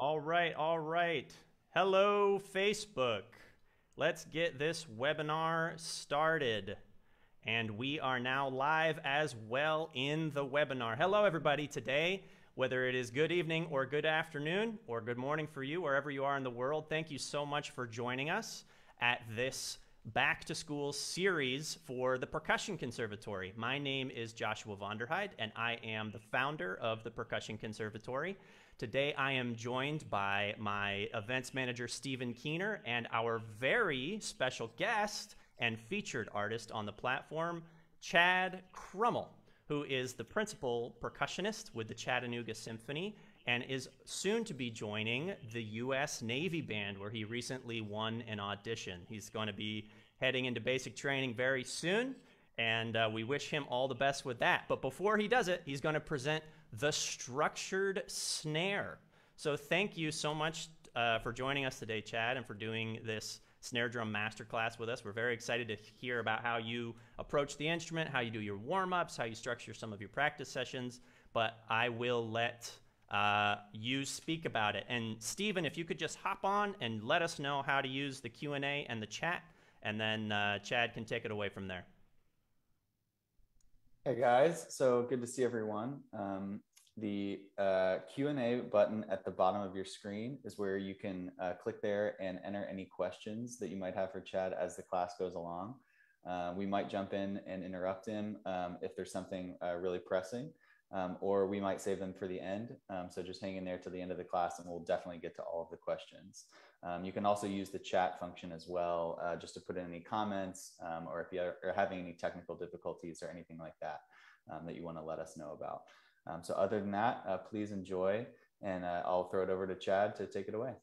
All right, all right. Hello, Facebook. Let's get this webinar started. And we are now live as well in the webinar. Hello, everybody. Today, whether it is good evening or good afternoon or good morning for you, wherever you are in the world, thank you so much for joining us at this back to school series for the Percussion Conservatory. My name is Joshua Vonderheide, and I am the founder of the Percussion Conservatory. Today, I am joined by my events manager, Stephen Keener, and our very special guest and featured artist on the platform, Chad Crummel, who is the principal percussionist with the Chattanooga Symphony and is soon to be joining the U.S. Navy Band, where he recently won an audition. He's going to be heading into basic training very soon, and uh, we wish him all the best with that. But before he does it, he's going to present the structured snare. So thank you so much uh, for joining us today, Chad, and for doing this snare drum masterclass with us. We're very excited to hear about how you approach the instrument, how you do your warm ups, how you structure some of your practice sessions. But I will let uh, you speak about it. And Stephen, if you could just hop on and let us know how to use the Q and A and the chat, and then uh, Chad can take it away from there. Hey guys, so good to see everyone. Um, the uh, Q&A button at the bottom of your screen is where you can uh, click there and enter any questions that you might have for Chad as the class goes along. Uh, we might jump in and interrupt him um, if there's something uh, really pressing um, or we might save them for the end. Um, so just hang in there to the end of the class and we'll definitely get to all of the questions. Um, you can also use the chat function as well, uh, just to put in any comments um, or if you are having any technical difficulties or anything like that um, that you want to let us know about. Um, so other than that, uh, please enjoy and uh, I'll throw it over to Chad to take it away.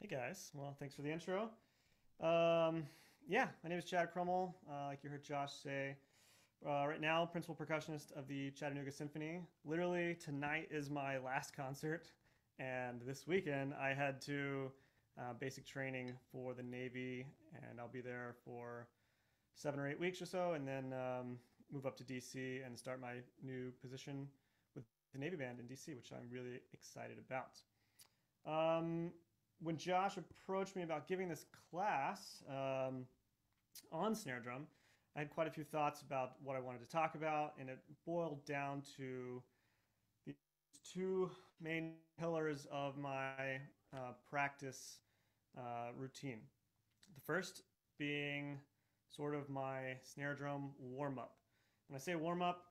Hey guys, well, thanks for the intro. yeah, my name is Chad Crummel. Uh, like you heard Josh say, uh, right now, principal percussionist of the Chattanooga Symphony. Literally, tonight is my last concert, and this weekend I had to uh, basic training for the Navy, and I'll be there for seven or eight weeks or so, and then um, move up to DC and start my new position with the Navy Band in DC, which I'm really excited about. Um, when Josh approached me about giving this class um, on snare drum, I had quite a few thoughts about what I wanted to talk about, and it boiled down to two main pillars of my uh, practice uh, routine. The first being sort of my snare drum warm up. When I say warm up,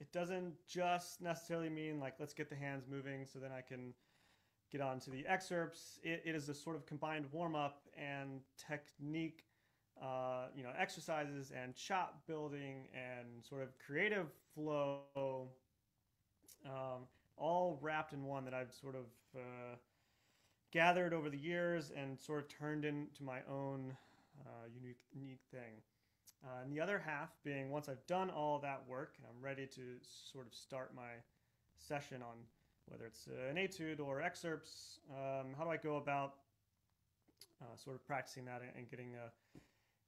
it doesn't just necessarily mean like let's get the hands moving so then I can get on to the excerpts. it, it is a sort of combined warm up and technique uh, you know, exercises and chop building and sort of creative flow, um, all wrapped in one that I've sort of uh, gathered over the years and sort of turned into my own uh, unique, unique thing. Uh, and the other half being once I've done all that work and I'm ready to sort of start my session on whether it's an etude or excerpts, um, how do I go about uh, sort of practicing that and getting a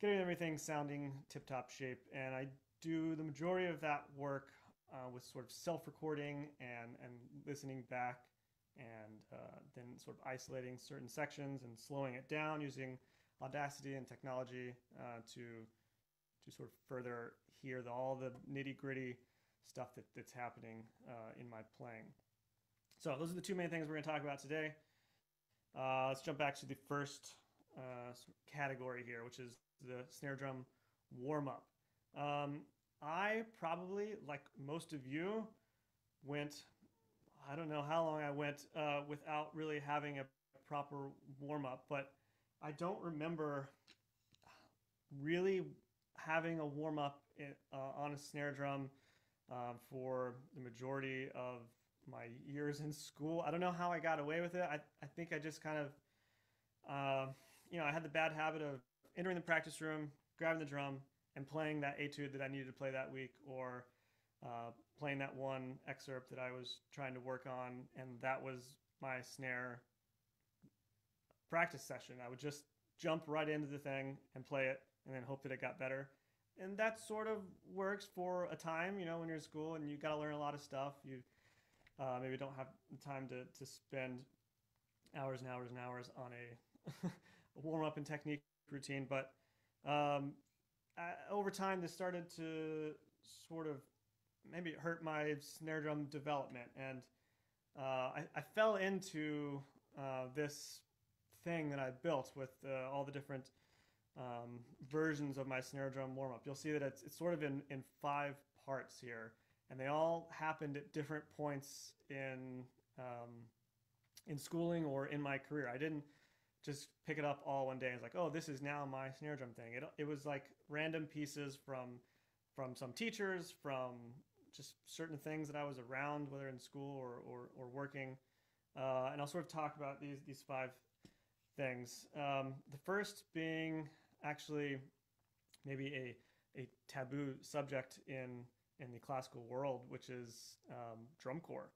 getting everything sounding tip top shape. And I do the majority of that work uh, with sort of self recording and, and listening back and uh, then sort of isolating certain sections and slowing it down using Audacity and technology uh, to, to sort of further hear the, all the nitty gritty stuff that, that's happening uh, in my playing. So those are the two main things we're going to talk about today. Uh, let's jump back to the first uh, category here, which is the snare drum warm up. Um, I probably, like most of you, went, I don't know how long I went uh, without really having a proper warm up, but I don't remember really having a warm up uh, on a snare drum uh, for the majority of my years in school. I don't know how I got away with it. I, I think I just kind of, uh, you know, I had the bad habit of entering the practice room, grabbing the drum, and playing that etude that I needed to play that week, or uh, playing that one excerpt that I was trying to work on, and that was my snare practice session. I would just jump right into the thing and play it, and then hope that it got better. And that sort of works for a time, you know, when you're in school and you've got to learn a lot of stuff. You uh, maybe don't have the time to, to spend hours and hours and hours on a warm up and technique routine. But um, I, over time, this started to sort of maybe hurt my snare drum development. And uh, I, I, fell into uh, this thing that I built with uh, all the different um, versions of my snare drum warm up. You'll see that it's, it's sort of in, in five parts here, and they all happened at different points in um, in schooling or in my career. I didn't just pick it up all one day it's like, oh, this is now my snare drum thing. It, it was like random pieces from from some teachers, from just certain things that I was around, whether in school or, or, or working. Uh, and I'll sort of talk about these, these five things. Um, the first being actually maybe a, a taboo subject in, in the classical world, which is um, drum corps.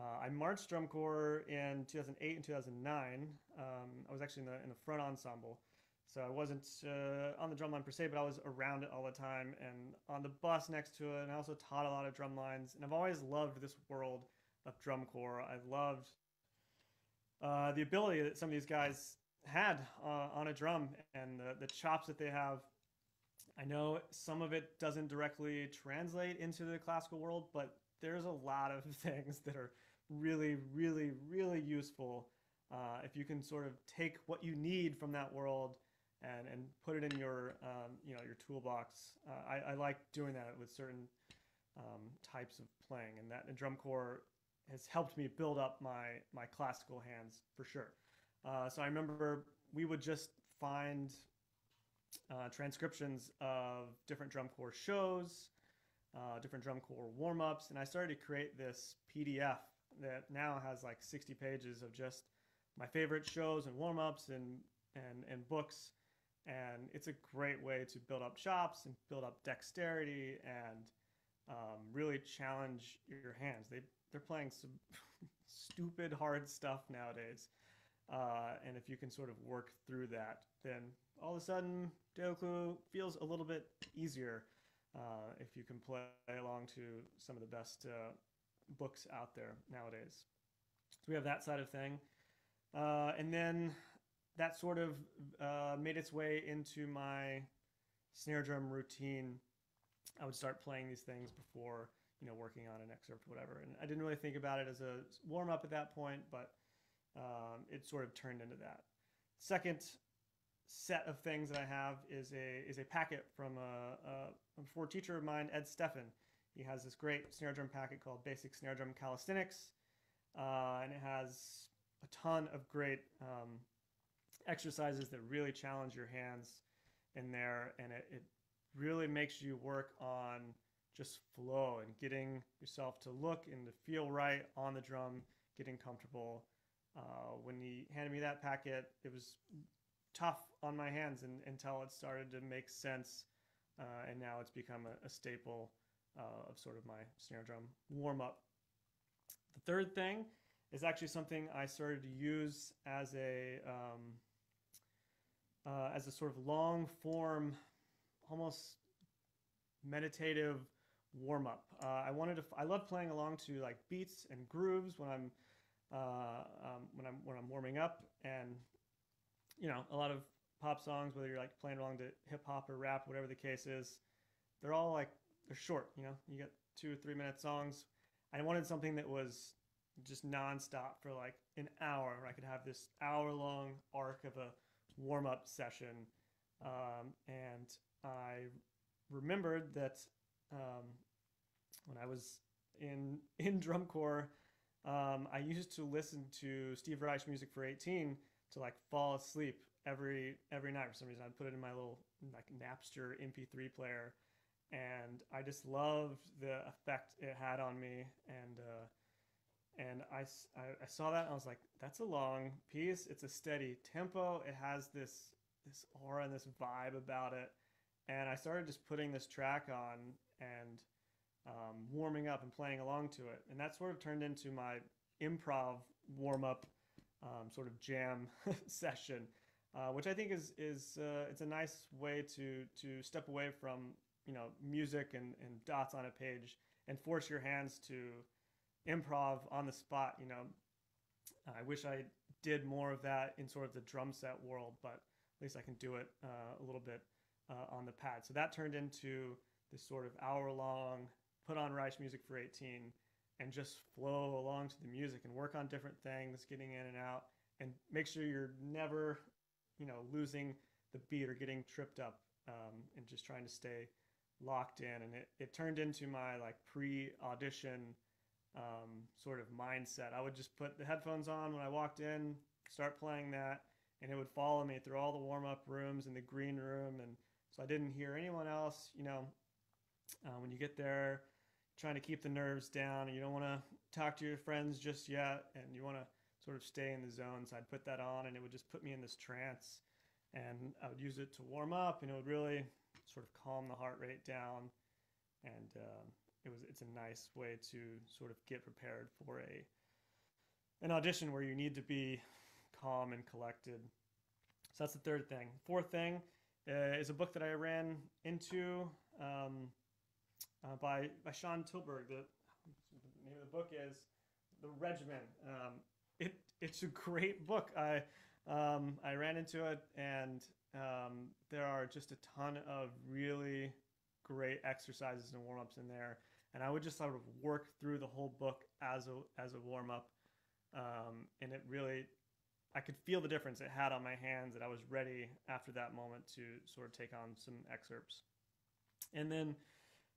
Uh, I marched drum corps in 2008 and 2009. Um, I was actually in the, in the front ensemble. So I wasn't uh, on the drum line per se, but I was around it all the time and on the bus next to it. And I also taught a lot of drum lines. And I've always loved this world of drum corps. I've loved uh, the ability that some of these guys had uh, on a drum and the, the chops that they have. I know some of it doesn't directly translate into the classical world, but there's a lot of things that are really, really, really useful uh, if you can sort of take what you need from that world and, and put it in your um, you know your toolbox. Uh, I, I, like doing that with certain um, types of playing, and that and drum corps has helped me build up my my classical hands for sure. Uh, so I remember we would just find uh, transcriptions of different drum corps shows, uh, different drum corps warm ups, and I started to create this PDF that now has like 60 pages of just my favorite shows and warm ups and and and books and it's a great way to build up chops and build up dexterity and um, really challenge your hands. They they're playing some stupid hard stuff nowadays, uh, and if you can sort of work through that, then all of a sudden Delécluse feels a little bit easier uh, if you can play along to some of the best uh, books out there nowadays. So we have that side of thing, uh, and then that sort of uh, made its way into my snare drum routine. I would start playing these things before you know working on an excerpt or whatever, and I didn't really think about it as a warm up at that point, but um, it sort of turned into that. Second set of things that I have is a is a packet from a, a, former teacher of mine, Ed Steffen. He has this great snare drum packet called Basic Snare Drum Calisthenics, uh, and it has a ton of great um, exercises that really challenge your hands in there and it, it really makes you work on just flow and getting yourself to look and to feel right on the drum getting comfortable uh, when he handed me that packet it was tough on my hands and, until it started to make sense uh, and now it's become a, a staple uh, of sort of my snare drum warm up the third thing is actually something i started to use as a um, uh, as a sort of long form, almost meditative warm up. Uh, I wanted to. I love playing along to like beats and grooves when I'm uh, um, when I'm when I'm warming up, and you know a lot of pop songs, whether you're like playing along to hip hop or rap, whatever the case is, they're all like they're short. You know, you get two or three minute songs. I wanted something that was just nonstop for like an hour. Where I could have this hour long arc of a warm up session. Um, and I remembered that um, when I was in in drum corps, um, I used to listen to Steve Reich music for 18 to like fall asleep every every night for some reason. I'd put it in my little like Napster MP3 player, and I just loved the effect it had on me. And uh, and I, I, I saw that and I was like, that's a long piece. It's a steady tempo. It has this this aura and this vibe about it. And I started just putting this track on and um, warming up and playing along to it. And that sort of turned into my improv warm up um, sort of jam session, uh, which I think is is uh, it's a nice way to to step away from you know music and, and dots on a page and force your hands to improv on the spot. You know, I wish I did more of that in sort of the drum set world, but at least I can do it uh, a little bit uh, on the pad. So that turned into this sort of hour long put on Reich music for 18 and just flow along to the music and work on different things, getting in and out, and make sure you're never, you know, losing the beat or getting tripped up um, and just trying to stay locked in. And it, it turned into my like pre audition um, sort of mindset. I would just put the headphones on when I walked in, start playing that, and it would follow me through all the warm up rooms and the green room. And so I didn't hear anyone else, you know, uh, when you get there, trying to keep the nerves down and you don't want to talk to your friends just yet and you want to sort of stay in the zone. So I'd put that on and it would just put me in this trance and I would use it to warm up and it would really sort of calm the heart rate down. And um, it was it's a nice way to sort of get prepared for a an audition where you need to be calm and collected. So that's the third thing. Fourth thing uh, is a book that I ran into um, uh, by by Sean Tilburg. The, the, name of the book is The Regimen. Um, it it's a great book. I um, I ran into it, and um, there are just a ton of really great exercises and warm ups in there. And I would just sort of work through the whole book as a as a warm up, um, and it really I could feel the difference it had on my hands that I was ready after that moment to sort of take on some excerpts. And then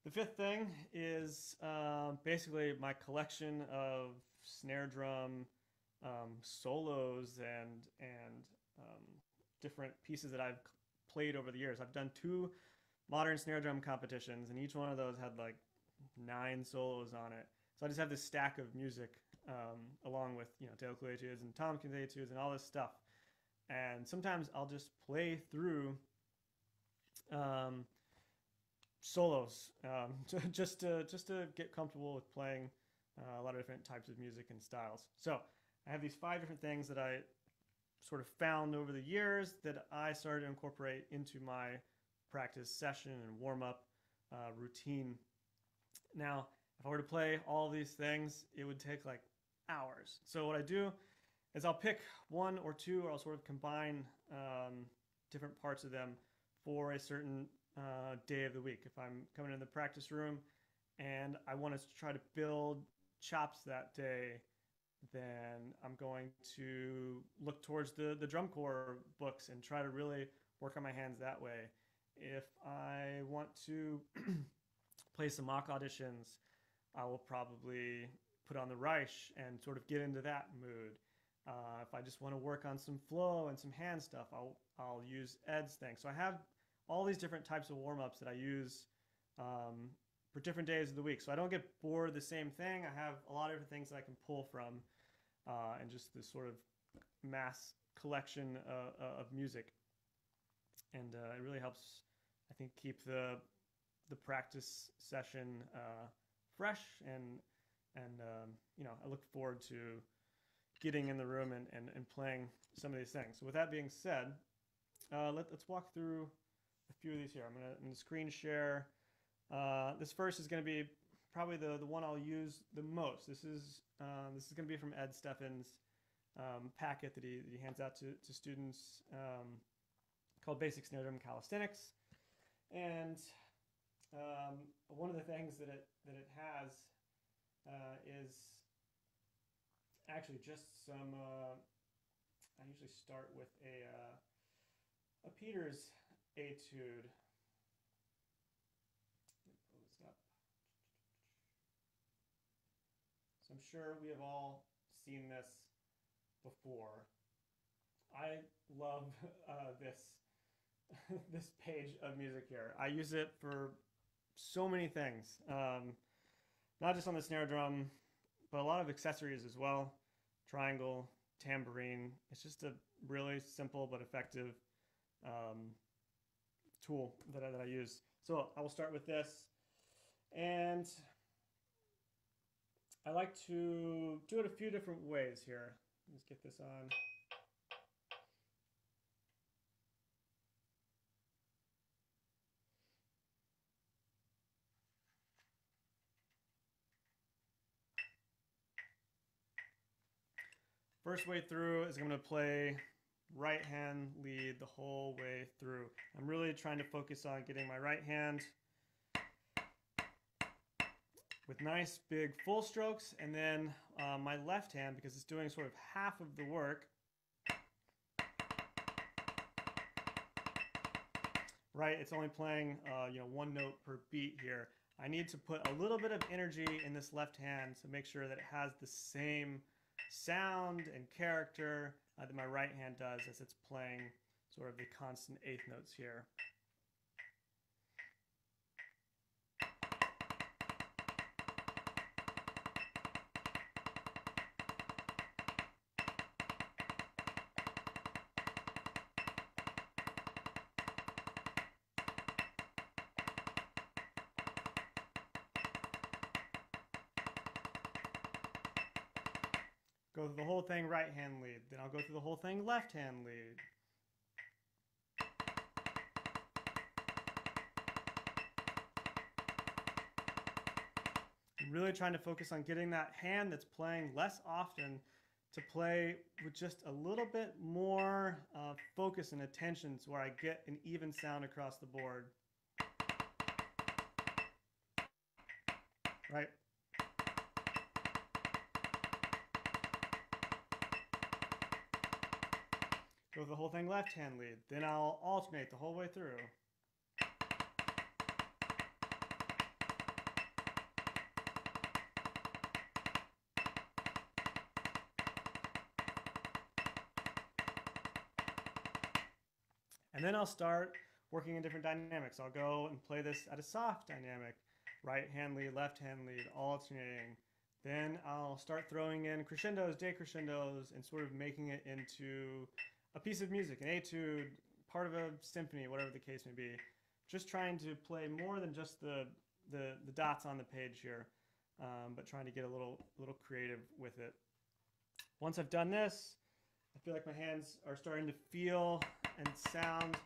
the fifth thing is uh, basically my collection of snare drum um, solos and and um, different pieces that I've played over the years. I've done two modern snare drum competitions, and each one of those had like nine solos on it. So I just have this stack of music um, along with you know Dale etudes and Tompkins etudes and all this stuff. And sometimes I'll just play through um, solos um, just to just to get comfortable with playing uh, a lot of different types of music and styles. So I have these five different things that I sort of found over the years that I started to incorporate into my practice session and warm up uh, routine. Now, if I were to play all these things, it would take like hours. So what I do is I'll pick one or two, or I'll sort of combine um, different parts of them for a certain uh, day of the week. If I'm coming in the practice room and I want to try to build chops that day, then I'm going to look towards the, the drum corps books and try to really work on my hands that way. If I want to play some mock auditions, I will probably put on the Reich and sort of get into that mood. Uh, if I just want to work on some flow and some hand stuff, I'll I'll use Ed's thing. So I have all these different types of warm ups that I use um, for different days of the week. So I don't get bored of the same thing. I have a lot of different things that I can pull from uh, and just this sort of mass collection uh, uh, of music. And uh, it really helps, I think, keep the the practice session uh, fresh and and um, you know I look forward to getting in the room and, and, and playing some of these things. So with that being said, uh, let, us walk through a few of these here. I'm gonna, I'm gonna screen share. Uh, this first is gonna be probably the, the one I'll use the most. This is um, this is gonna be from Ed Steffen's um, packet that he, that he hands out to, to students um, called Basic Snare Drum Calisthenics. And um, one of the things that it that it has uh, is actually just some. Uh, I usually start with a uh, a Peters etude. So I'm sure we have all seen this before. I love uh, this this page of music here. I use it for so many things, um, not just on the snare drum, but a lot of accessories as well. Triangle, tambourine. It's just a really simple but effective um, tool that I, that I use. So I will start with this. And I like to do it a few different ways here. Let's get this on. first way through is I'm going to play right hand lead the whole way through. I'm really trying to focus on getting my right hand with nice big full strokes and then uh, my left hand because it's doing sort of half of the work right it's only playing uh, you know one note per beat here I need to put a little bit of energy in this left hand to make sure that it has the same sound and character uh, that my right hand does as it's playing sort of the constant eighth notes here. Go through the whole thing right hand lead. Then I'll go through the whole thing left hand lead. I'm really trying to focus on getting that hand that's playing less often to play with just a little bit more uh, focus and attention so where I get an even sound across the board. Right? Go the whole thing left hand lead. Then I'll alternate the whole way through. And then I'll start working in different dynamics. I'll go and play this at a soft dynamic, right hand lead, left hand lead, alternating. Then I'll start throwing in crescendos, decrescendos, and sort of making it into a piece of music, an etude, part of a symphony, whatever the case may be. Just trying to play more than just the the, the dots on the page here, um, but trying to get a little little creative with it. Once I've done this, I feel like my hands are starting to feel and sound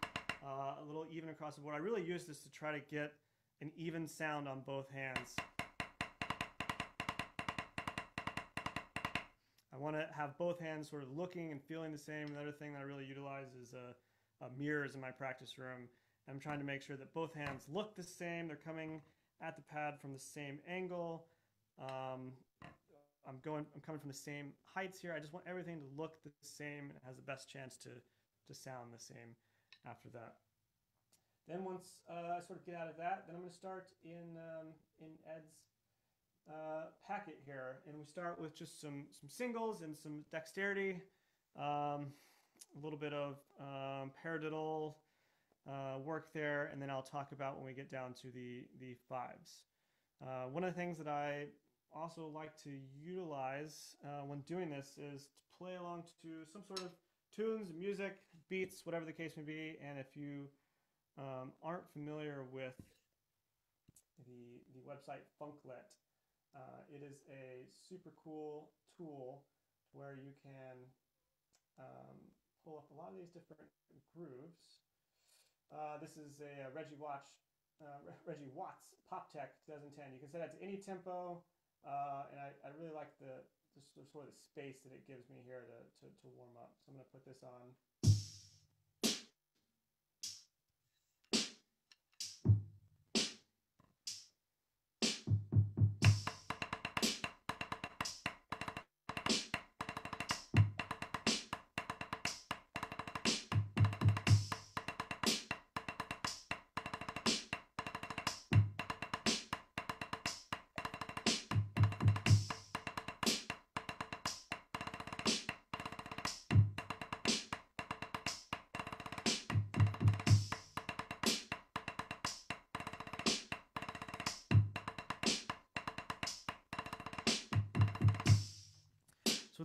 uh, a little even across the board. I really use this to try to get an even sound on both hands. I want to have both hands sort of looking and feeling the same. Another thing that I really utilize is uh, uh, mirrors in my practice room. I'm trying to make sure that both hands look the same. They're coming at the pad from the same angle. Um, I'm going. I'm coming from the same heights here. I just want everything to look the same and has the best chance to to sound the same after that. Then once uh, I sort of get out of that, then I'm going to start in um, in Ed's uh, packet here, and we start with just some some singles and some dexterity, um, a little bit of um, paradiddle uh, work there, and then I'll talk about when we get down to the the fives. Uh, one of the things that I also like to utilize uh, when doing this is to play along to some sort of tunes, music, beats, whatever the case may be. And if you um, aren't familiar with the, the website Funklet, uh, it is a super cool tool where you can um, pull up a lot of these different grooves. Uh, this is a, a Reggie Watch, uh, Reggie Watts Pop Tech 2010. You can set that to any tempo, uh, and I, I really like the, just sort of the space that it gives me here to, to, to warm up. So I'm going to put this on.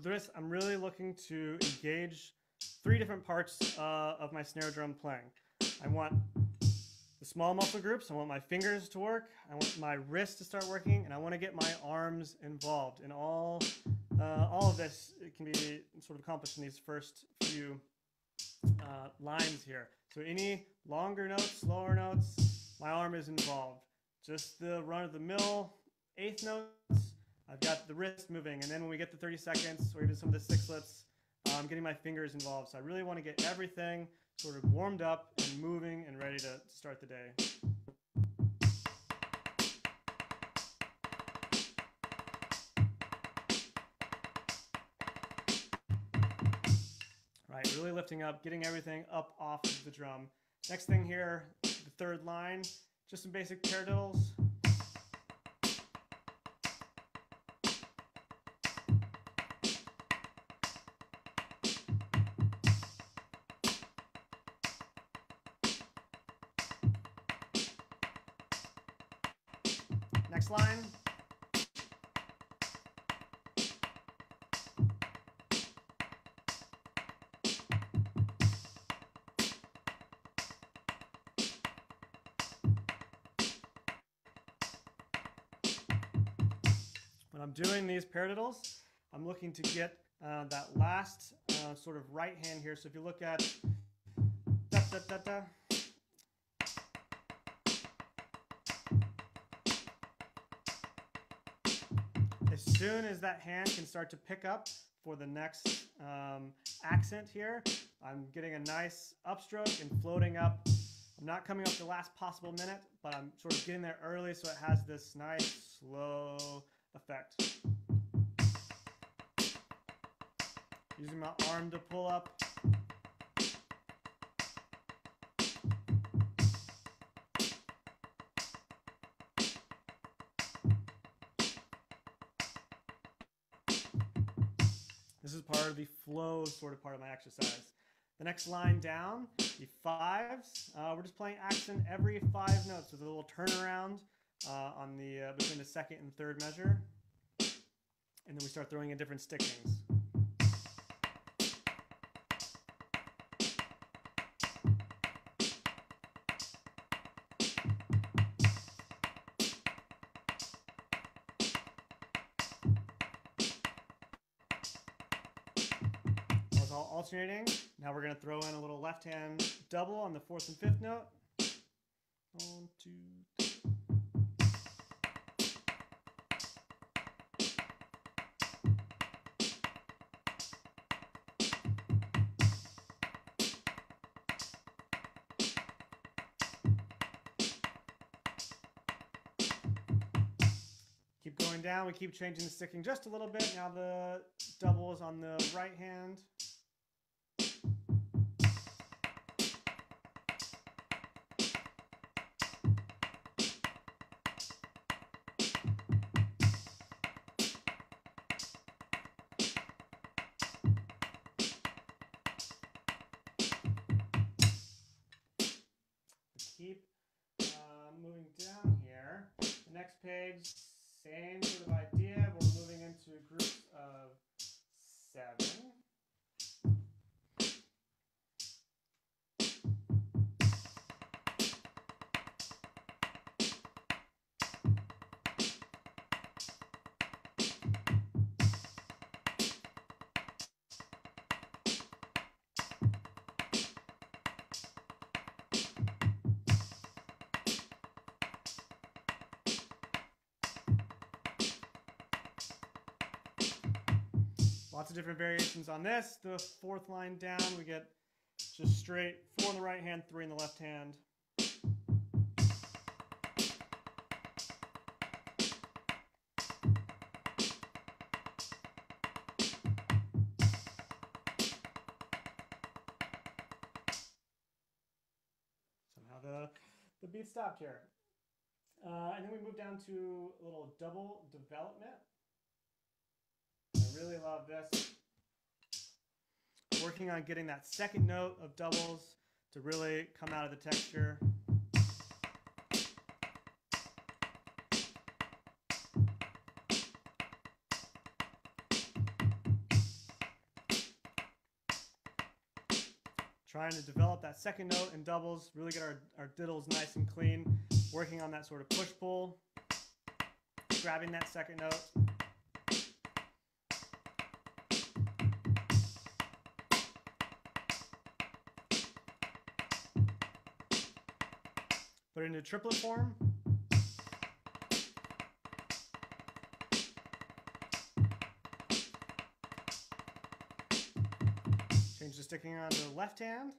With this, I'm really looking to engage three different parts uh, of my snare drum playing. I want the small muscle groups, I want my fingers to work, I want my wrist to start working, and I want to get my arms involved. And all, uh, all of this can be sort of accomplished in these first few uh, lines here. So any longer notes, slower notes, my arm is involved. Just the run of the mill eighth notes, I've got the wrist moving, and then when we get to 30 seconds or even some of the sixlets, I'm getting my fingers involved. So I really want to get everything sort of warmed up and moving and ready to, to start the day. Right, really lifting up, getting everything up off of the drum. Next thing here, the third line, just some basic paradiddles. I'm doing these paradiddles, I'm looking to get uh, that last uh, sort of right hand here. So if you look at da, da, da, da, as soon as that hand can start to pick up for the next um, accent here, I'm getting a nice upstroke and floating up. I'm not coming up the last possible minute, but I'm sort of getting there early so it has this nice slow effect. Using my arm to pull up. This is part of the flow sort of part of my exercise. The next line down, the fives. Uh, we're just playing accent every five notes with a little turnaround uh, on the uh, between the second and third measure, and then we start throwing in different stickings. Alternating. Now we're going to throw in a little left hand double on the fourth and fifth note. One, two, down. We keep changing the sticking just a little bit. Now the double is on the right hand. Lots of different variations on this. The fourth line down, we get just straight four in the right hand, three in the left hand. Somehow the, the beat stopped here. Uh, and then we move down to a little double development. Really love this. Working on getting that second note of doubles to really come out of the texture. Trying to develop that second note in doubles, really get our, our diddles nice and clean. Working on that sort of push pull, grabbing that second note. But in a triplet form, change the sticking on to the left hand.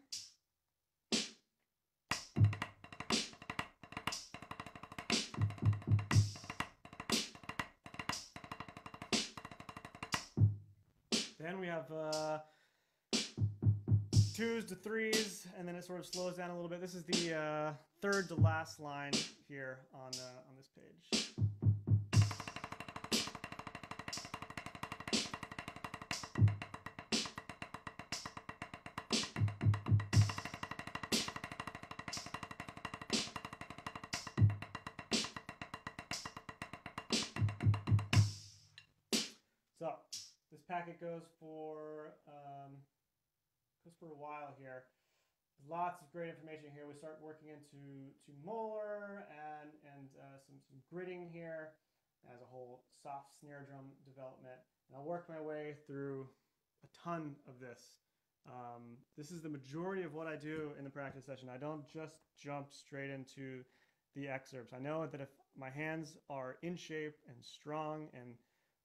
Then we have uh, twos to threes, and then it sort of slows down a little bit. This is the uh, third to last line here on uh, on this page. So this packet goes for um, goes for a while here. Lots of great information here. We start working into to Moeller and and uh, some some gritting here as a whole soft snare drum development. And I'll work my way through a ton of this. Um, this is the majority of what I do in the practice session. I don't just jump straight into the excerpts. I know that if my hands are in shape and strong and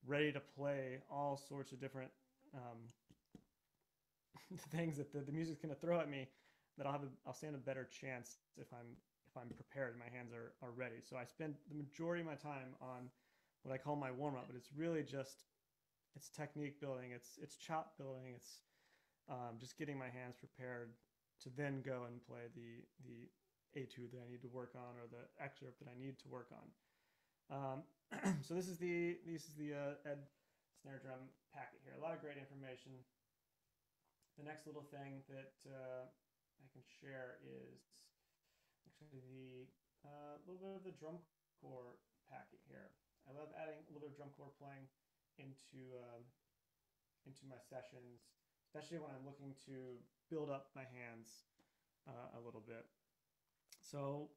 ready to play all sorts of different um, things that the, the music's going to throw at me, that I'll have a, I'll stand a better chance if I'm if I'm prepared and my hands are, are ready. So I spend the majority of my time on what I call my warm up, but it's really just it's technique building, it's it's chop building, it's um, just getting my hands prepared to then go and play the the etude that I need to work on or the excerpt that I need to work on. Um, so this is the this is the uh, Ed snare drum packet here. A lot of great information. The next little thing that uh, I can share is actually the uh, little bit of the drum corps packet here. I love adding a little bit of drum corps playing into um, into my sessions, especially when I'm looking to build up my hands uh, a little bit. So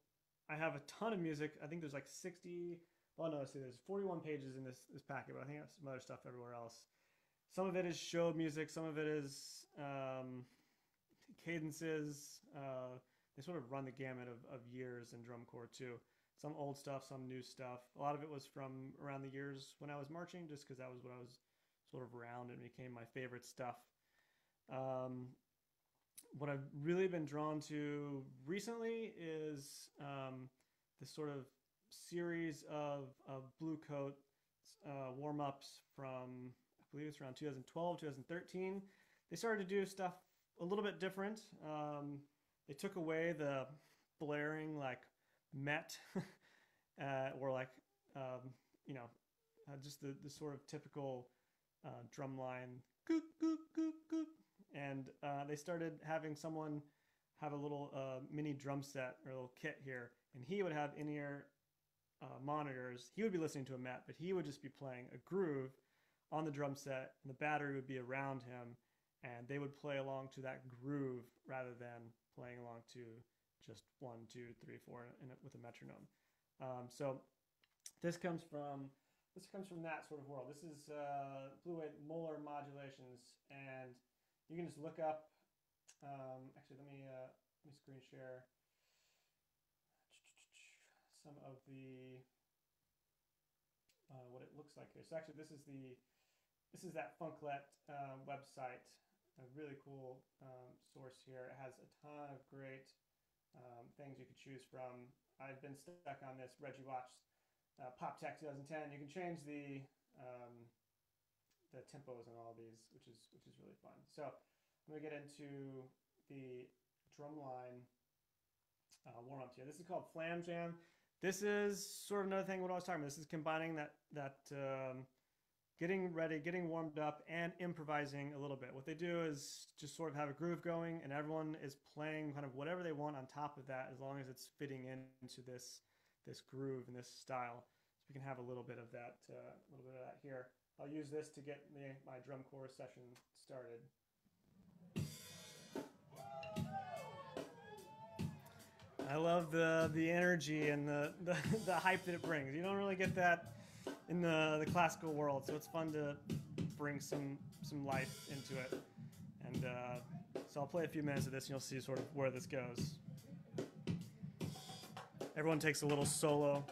I have a ton of music. I think there's like 60 well, no, see, there's 41 pages in this, this packet, but I think I have some other stuff everywhere else. Some of it is show music, some of it is um, cadences. Uh, they sort of run the gamut of, of years in drum corps too. Some old stuff, some new stuff. A lot of it was from around the years when I was marching, just because that was what I was sort of around and became my favorite stuff. Um, what I've really been drawn to recently is um, this sort of series of, of blue coat uh, warm ups from I believe it's around 2012 2013 they started to do stuff a little bit different um, they took away the blaring like met uh, or like um, you know uh, just the, the sort of typical uh, drum line goop, goop, goop, goop. and uh, they started having someone have a little uh, mini drum set or a little kit here and he would have in-ear uh, monitors, he would be listening to a Met, but he would just be playing a groove on the drum set, and the battery would be around him, and they would play along to that groove rather than playing along to just one, two, three, four, in a, with a metronome. Um, so this comes from this comes from that sort of world. This is uh, Wave Moeller modulations, and you can just look up. Um, actually, let me uh, let me screen share some of the uh, what it looks like here. So actually, this is the this is that Funklet uh, website. A really cool um, source here. It has a ton of great um, things you could choose from. I've been stuck on this Reggie Watch uh, Pop Tech 2010. You can change the um, the tempos on all these, which is which is really fun. So I'm gonna get into the drumline uh, warm up here. This is called Flam Jam this is sort of another thing what I was talking about. This is combining that that um, getting ready, getting warmed up, and improvising a little bit. What they do is just sort of have a groove going, and everyone is playing kind of whatever they want on top of that, as long as it's fitting into this this groove and this style. So we can have a little bit of that, a uh, little bit of that here. I'll use this to get me, my drum corps session started. I love the the energy and the, the, the hype that it brings. You don't really get that in the, the classical world, so it's fun to bring some some life into it. And uh, so I'll play a few minutes of this, and you'll see sort of where this goes. Everyone takes a little solo.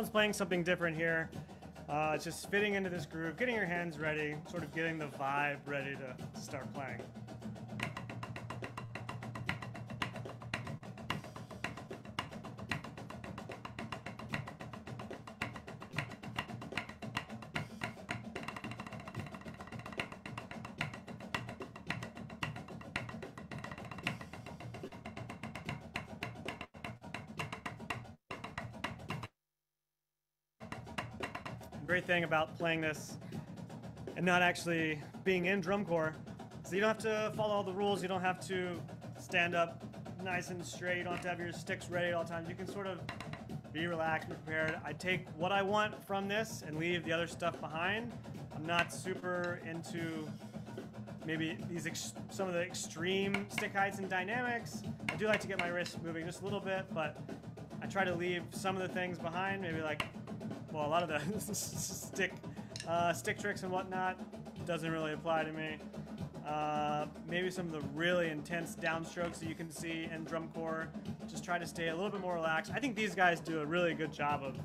Everyone's playing something different here. Uh, just fitting into this groove, getting your hands ready, sort of getting the vibe ready to start playing. Thing about playing this and not actually being in drum corps is you don't have to follow all the rules. You don't have to stand up nice and straight. You don't have to have your sticks ready at all times. You can sort of be relaxed, and prepared. I take what I want from this and leave the other stuff behind. I'm not super into maybe these some of the extreme stick heights and dynamics. I do like to get my wrists moving just a little bit, but I try to leave some of the things behind, maybe like well, a lot of the stick uh, stick tricks and whatnot doesn't really apply to me. Uh, maybe some of the really intense downstrokes that you can see in drum corps. Just try to stay a little bit more relaxed. I think these guys do a really good job of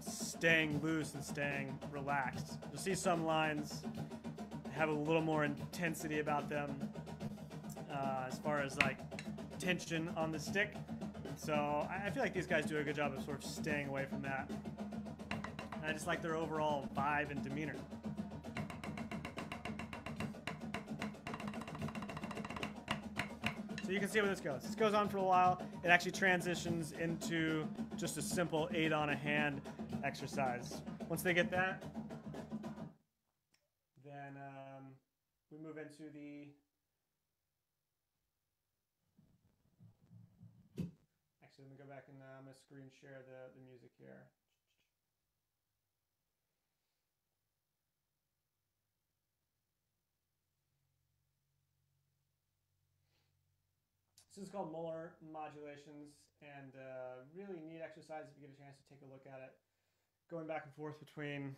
staying loose and staying relaxed. You'll see some lines have a little more intensity about them uh, as far as like tension on the stick. So I feel like these guys do a good job of sort of staying away from that. I just like their overall vibe and demeanor. So you can see where this goes. This goes on for a while. It actually transitions into just a simple eight on a hand exercise. Once they get that, then um, we move into the Actually, let me go back and uh, I'm going to screen share the, the music here. This is called Moeller modulations and uh, really neat exercise if you get a chance to take a look at it. Going back and forth between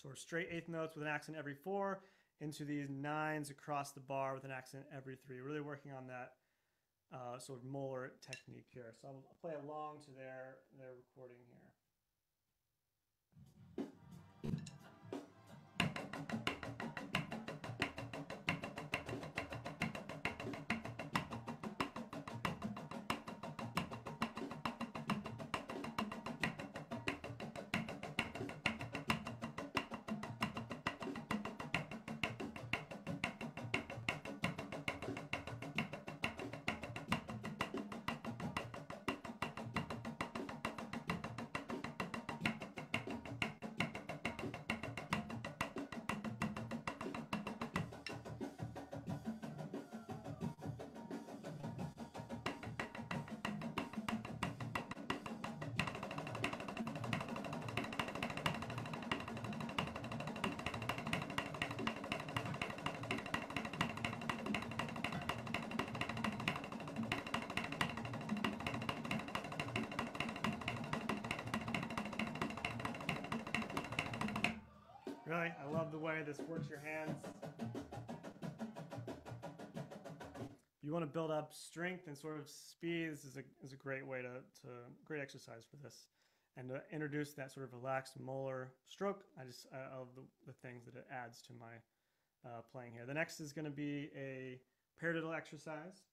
sort of straight eighth notes with an accent every four into these nines across the bar with an accent every three. Really working on that uh, sort of Moeller technique here. So I'll play along to their, their recording here. The way this works your hands. You want to build up strength and sort of speed. This is a, is a great way to, to great exercise for this. And to introduce that sort of relaxed Moeller stroke, I just I love the, the things that it adds to my uh, playing here. The next is going to be a paradiddle exercise.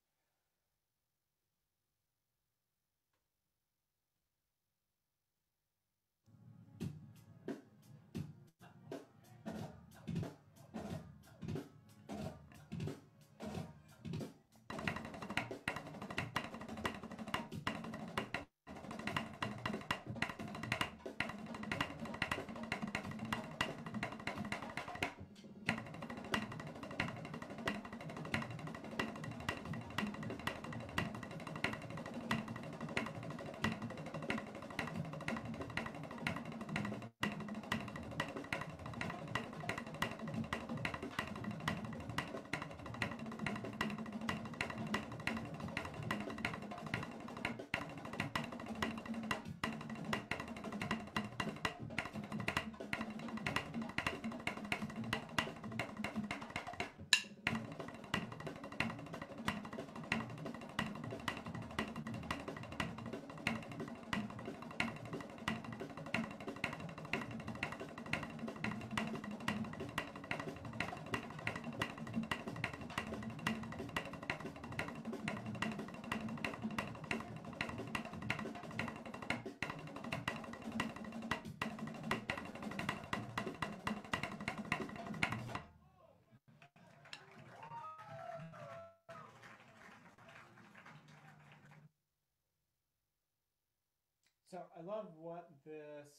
So I love what this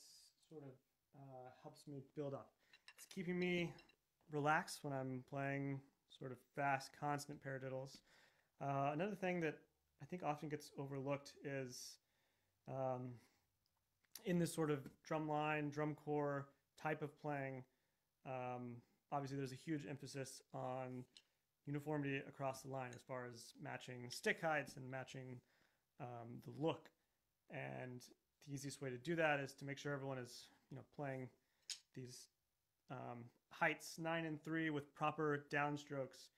sort of uh, helps me build up. It's keeping me relaxed when I'm playing sort of fast, constant paradiddles. Uh, another thing that I think often gets overlooked is um, in this sort of drum line, drum corps type of playing. Um, obviously, there's a huge emphasis on uniformity across the line as far as matching stick heights and matching um, the look. And the easiest way to do that is to make sure everyone is, you know, playing these um, heights nine and three with proper downstrokes.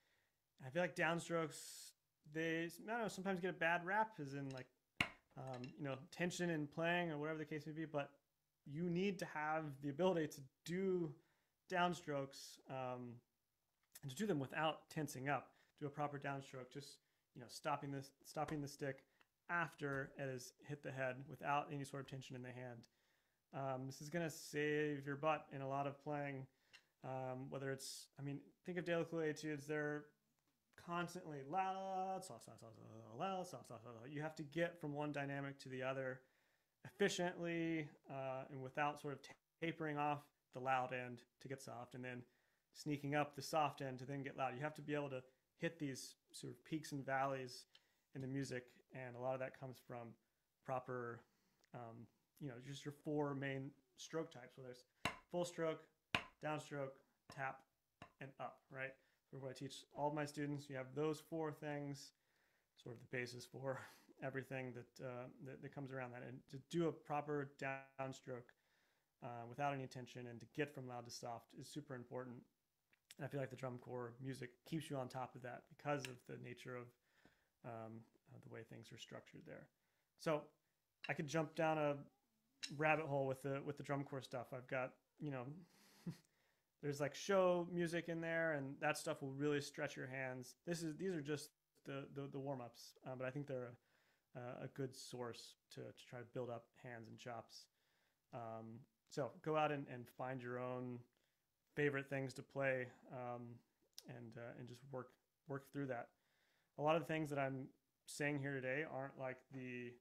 I feel like downstrokes they I don't know sometimes get a bad rap, as in like um, you know tension in playing or whatever the case may be. But you need to have the ability to do downstrokes um, and to do them without tensing up. Do a proper downstroke, just you know stopping this stopping the stick after it has hit the head without any sort of tension in the hand. Um, this is going to save your butt in a lot of playing. Um, whether it's, I mean, think of Cool Etudes, they're constantly loud, soft, soft, soft, loud, soft, soft, soft. You have to get from one dynamic to the other efficiently uh, and without sort of tapering off the loud end to get soft and then sneaking up the soft end to then get loud. You have to be able to hit these sort of peaks and valleys in the music, and a lot of that comes from proper, um, you know, just your four main stroke types, whether it's full stroke, downstroke, tap, and up, right? So what I teach all my students, you have those four things, sort of the basis for everything that, uh, that, that comes around that. And to do a proper downstroke uh, without any tension and to get from loud to soft is super important. And I feel like the drum corps music keeps you on top of that because of the nature of um, the way things are structured there. So I could jump down a rabbit hole with the with the drum corps stuff. I've got you know there's like show music in there, and that stuff will really stretch your hands. This is these are just the the, the warm ups, uh, but I think they're a, a good source to, to try to build up hands and chops. Um, so go out and, and find your own favorite things to play um, and uh, and just work work through that. A lot of the things that I'm saying here today aren't like the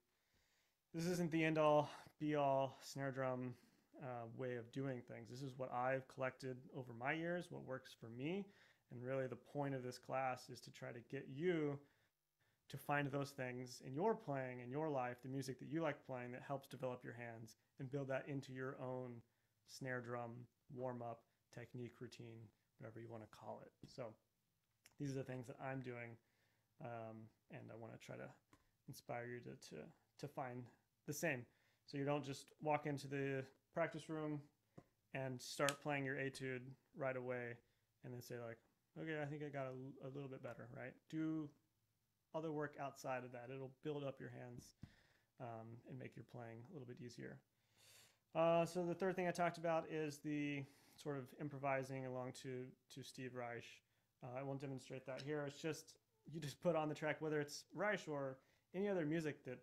this isn't the end all be all snare drum uh, way of doing things. This is what I've collected over my years, what works for me. And really, the point of this class is to try to get you to find those things in your playing, in your life, the music that you like playing that helps develop your hands and build that into your own snare drum warm up technique routine, whatever you want to call it. So, these are the things that I'm doing. Um, and I want to try to inspire you to, to, to find the same. So you don't just walk into the practice room and start playing your etude right away and then say like, okay, I think I got a, a little bit better, right? Do other work outside of that. It'll build up your hands um, and make your playing a little bit easier. Uh, so the third thing I talked about is the sort of improvising along to to Steve Reich. Uh, I won't demonstrate that here. It's just you just put on the track, whether it's Reich or any other music that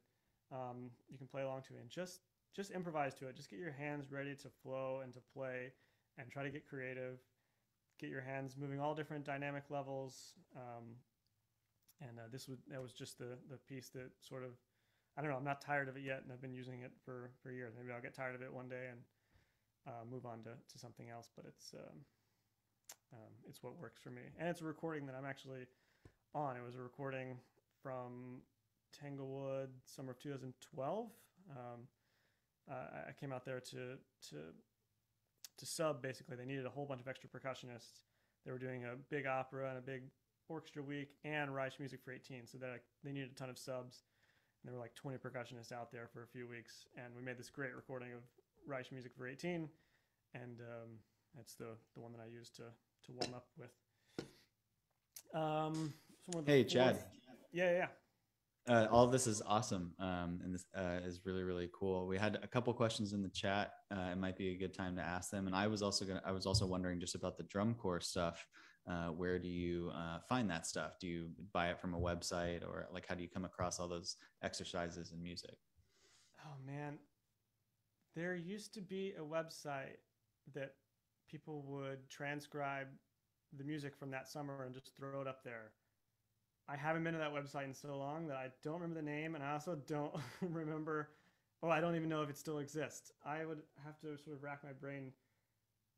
um, you can play along to, and just just improvise to it. Just get your hands ready to flow and to play, and try to get creative. Get your hands moving all different dynamic levels. Um, and uh, this was that was just the the piece that sort of I don't know. I'm not tired of it yet, and I've been using it for for years. Maybe I'll get tired of it one day and uh, move on to, to something else. But it's um, um, it's what works for me, and it's a recording that I'm actually on. It was a recording from Tanglewood, summer of 2012. Um, uh, I came out there to to to sub. Basically, they needed a whole bunch of extra percussionists. They were doing a big opera and a big orchestra week and Reich Music for 18, so that they needed a ton of subs. And there were like 20 percussionists out there for a few weeks, and we made this great recording of Reich Music for 18, and um, that's the the one that I used to to warm up with. Um, hey, Chad. Yeah, yeah. Uh, all this is awesome, um, and this uh, is really, really cool. We had a couple questions in the chat. Uh, it might be a good time to ask them. And I was also gonna, I was also wondering just about the drum corps stuff. Uh, where do you uh, find that stuff? Do you buy it from a website, or like how do you come across all those exercises and music? Oh man, there used to be a website that people would transcribe the music from that summer and just throw it up there. I haven't been to that website in so long that I don't remember the name, and I also don't remember oh, I don't even know if it still exists. I would have to sort of rack my brain.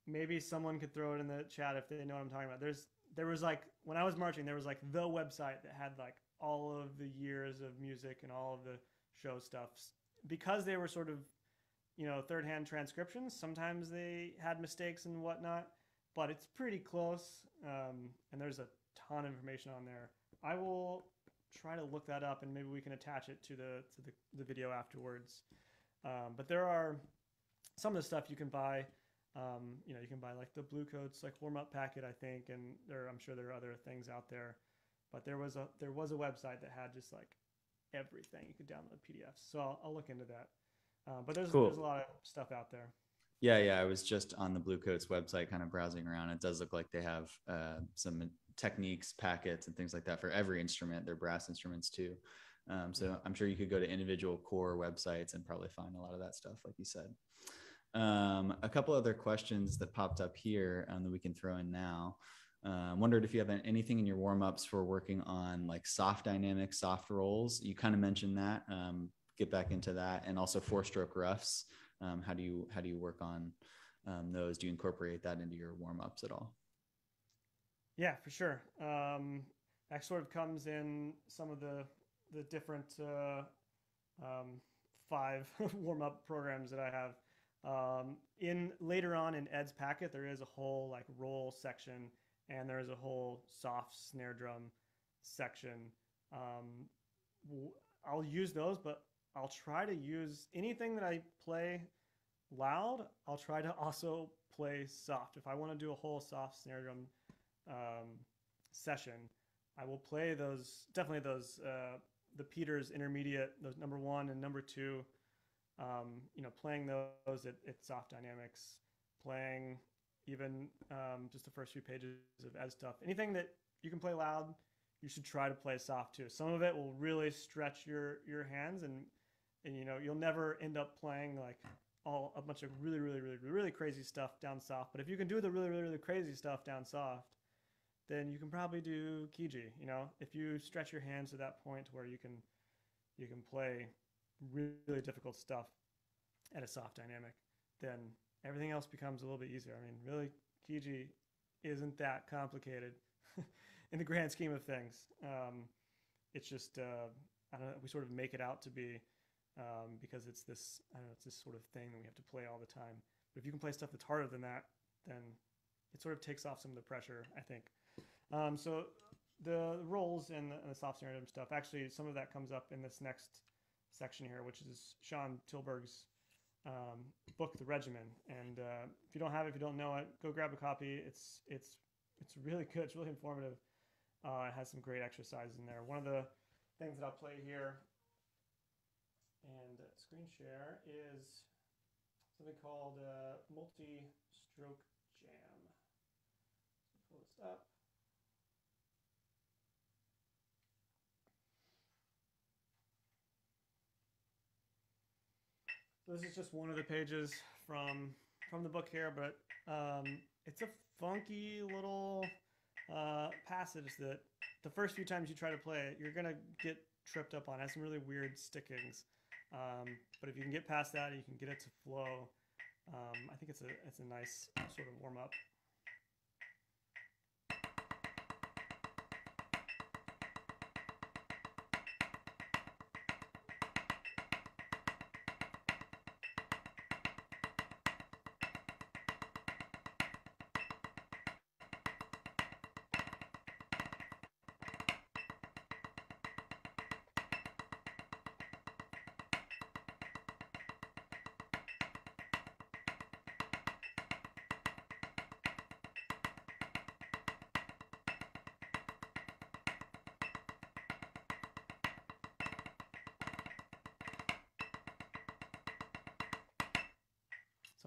Maybe someone could throw it in the chat if they know what I'm talking about. There's there was like when I was marching, there was like the website that had like all of the years of music and all of the show stuffs because they were sort of you know third hand transcriptions. Sometimes they had mistakes and whatnot, but it's pretty close. Um, and there's a ton of information on there. I will try to look that up and maybe we can attach it to the to the, the video afterwards. Um, but there are some of the stuff you can buy. Um, you know, you can buy like the Bluecoats like warm up packet, I think, and there I'm sure there are other things out there. But there was a there was a website that had just like everything you could download PDFs. So I'll, I'll look into that. Uh, but there's Cool. there's a lot of stuff out there. Yeah, yeah. I was just on the Bluecoats website, kind of browsing around. It does look like they have uh, some techniques, packets, and things like that for every instrument. They're brass instruments too. Um, so I'm sure you could go to individual corps websites and probably find a lot of that stuff, like you said. Um, a couple other questions that popped up here um, that we can throw in now. Uh, wondered if you have anything in your warm ups for working on like soft dynamics, soft rolls. You kind of mentioned that. Um, get back into that, and also four stroke roughs. Um, how do you how do you work on um, those? Do you incorporate that into your warm ups at all? Yeah, for sure. Um, that sort of comes in some of the the different uh, um, five warm up programs that I have. Um, in later on in Ed's packet, there is a whole like roll section, and there is a whole soft snare drum section. Um, I'll use those, but I'll try to use anything that I play loud. I'll try to also play soft. If I want to do a whole soft snare drum um, session, I will play those definitely those uh, the Peters intermediate, those number one and number two. Um, you know, playing those at, at soft dynamics, playing even um, just the first few pages of Ed stuff. Anything that you can play loud, you should try to play soft too. Some of it will really stretch your your hands, and and you know you'll never end up playing like all a bunch of really really really really crazy stuff down soft. But if you can do the really really, really crazy stuff down soft, then you can probably do Kiji. You know, if you stretch your hands to that point where you can you can play really, difficult stuff at a soft dynamic, then everything else becomes a little bit easier. I mean, really, Kiji isn't that complicated in the grand scheme of things. Um, it's just uh, I don't know. We sort of make it out to be um, because it's this I don't know. It's this sort of thing that we have to play all the time. But if you can play stuff that's harder than that, then it sort of takes off some of the pressure. I think. Um, so the rolls and the, the soft snare stuff. Actually, some of that comes up in this next section here, which is Sean Tilburg's um, book, The Regimen. And uh, if you don't have it, if you don't know it, go grab a copy. It's it's it's really good. It's really informative. Uh, it has some great exercises in there. One of the things that I'll play here and uh, screen share is something called uh, multi-stroke jam. So pull this up. This is just one of the pages from from the book here, but um, it's a funky little uh, passage that the first few times you try to play it, you're gonna get tripped up on. It has some really weird stickings, um, but if you can get past that, and you can get it to flow. Um, I think it's a it's a nice sort of warm up.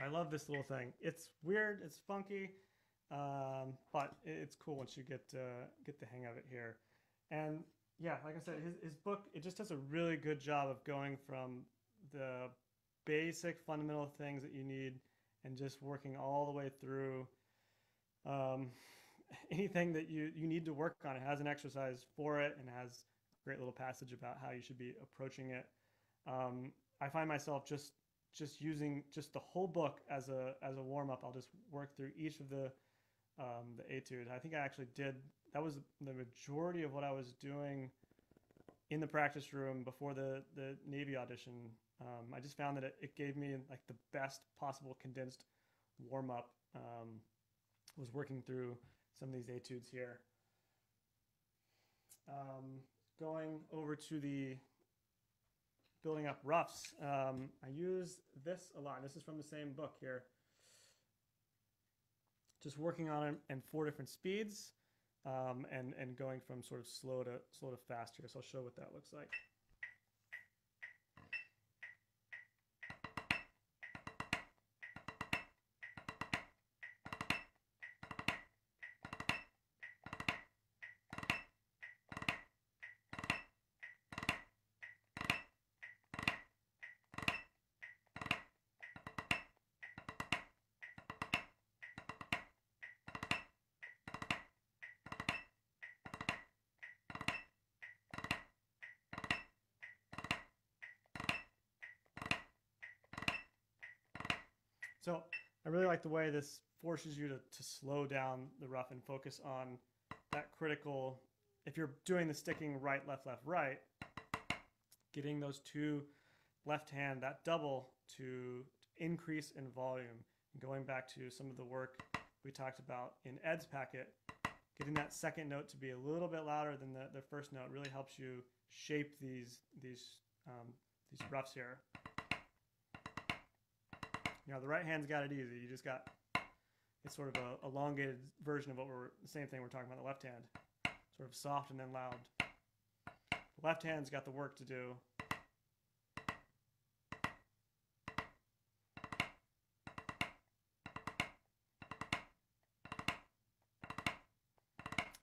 I love this little thing. It's weird, it's funky, um, but it's cool once you get uh, get the hang of it here. And yeah, like I said, his, his book it just does a really good job of going from the basic fundamental things that you need and just working all the way through um, anything that you you need to work on. It has an exercise for it and has a great little passage about how you should be approaching it. Um, I find myself just just using just the whole book as a as a warm up. I'll just work through each of the um, the etude. I think I actually did that was the majority of what I was doing in the practice room before the the Navy audition. Um, I just found that it, it gave me like the best possible condensed warm up. Um, was working through some of these etudes here. Um, going over to the building up roughs, um, I use this a lot. This is from the same book here. Just working on it in four different speeds um, and, and going from sort of slow to slow to fast here. So I'll show what that looks like. The way this forces you to, to slow down the rough and focus on that critical. If you're doing the sticking right, left, left, right, getting those two left hand, that double to increase in volume. Going back to some of the work we talked about in Ed's packet, getting that second note to be a little bit louder than the, the first note really helps you shape these these um, these roughs here. You know, the right hand's got it easy. You just got it's sort of a elongated version of what we're the same thing we're talking about the left hand. Sort of soft and then loud. The left hand's got the work to do.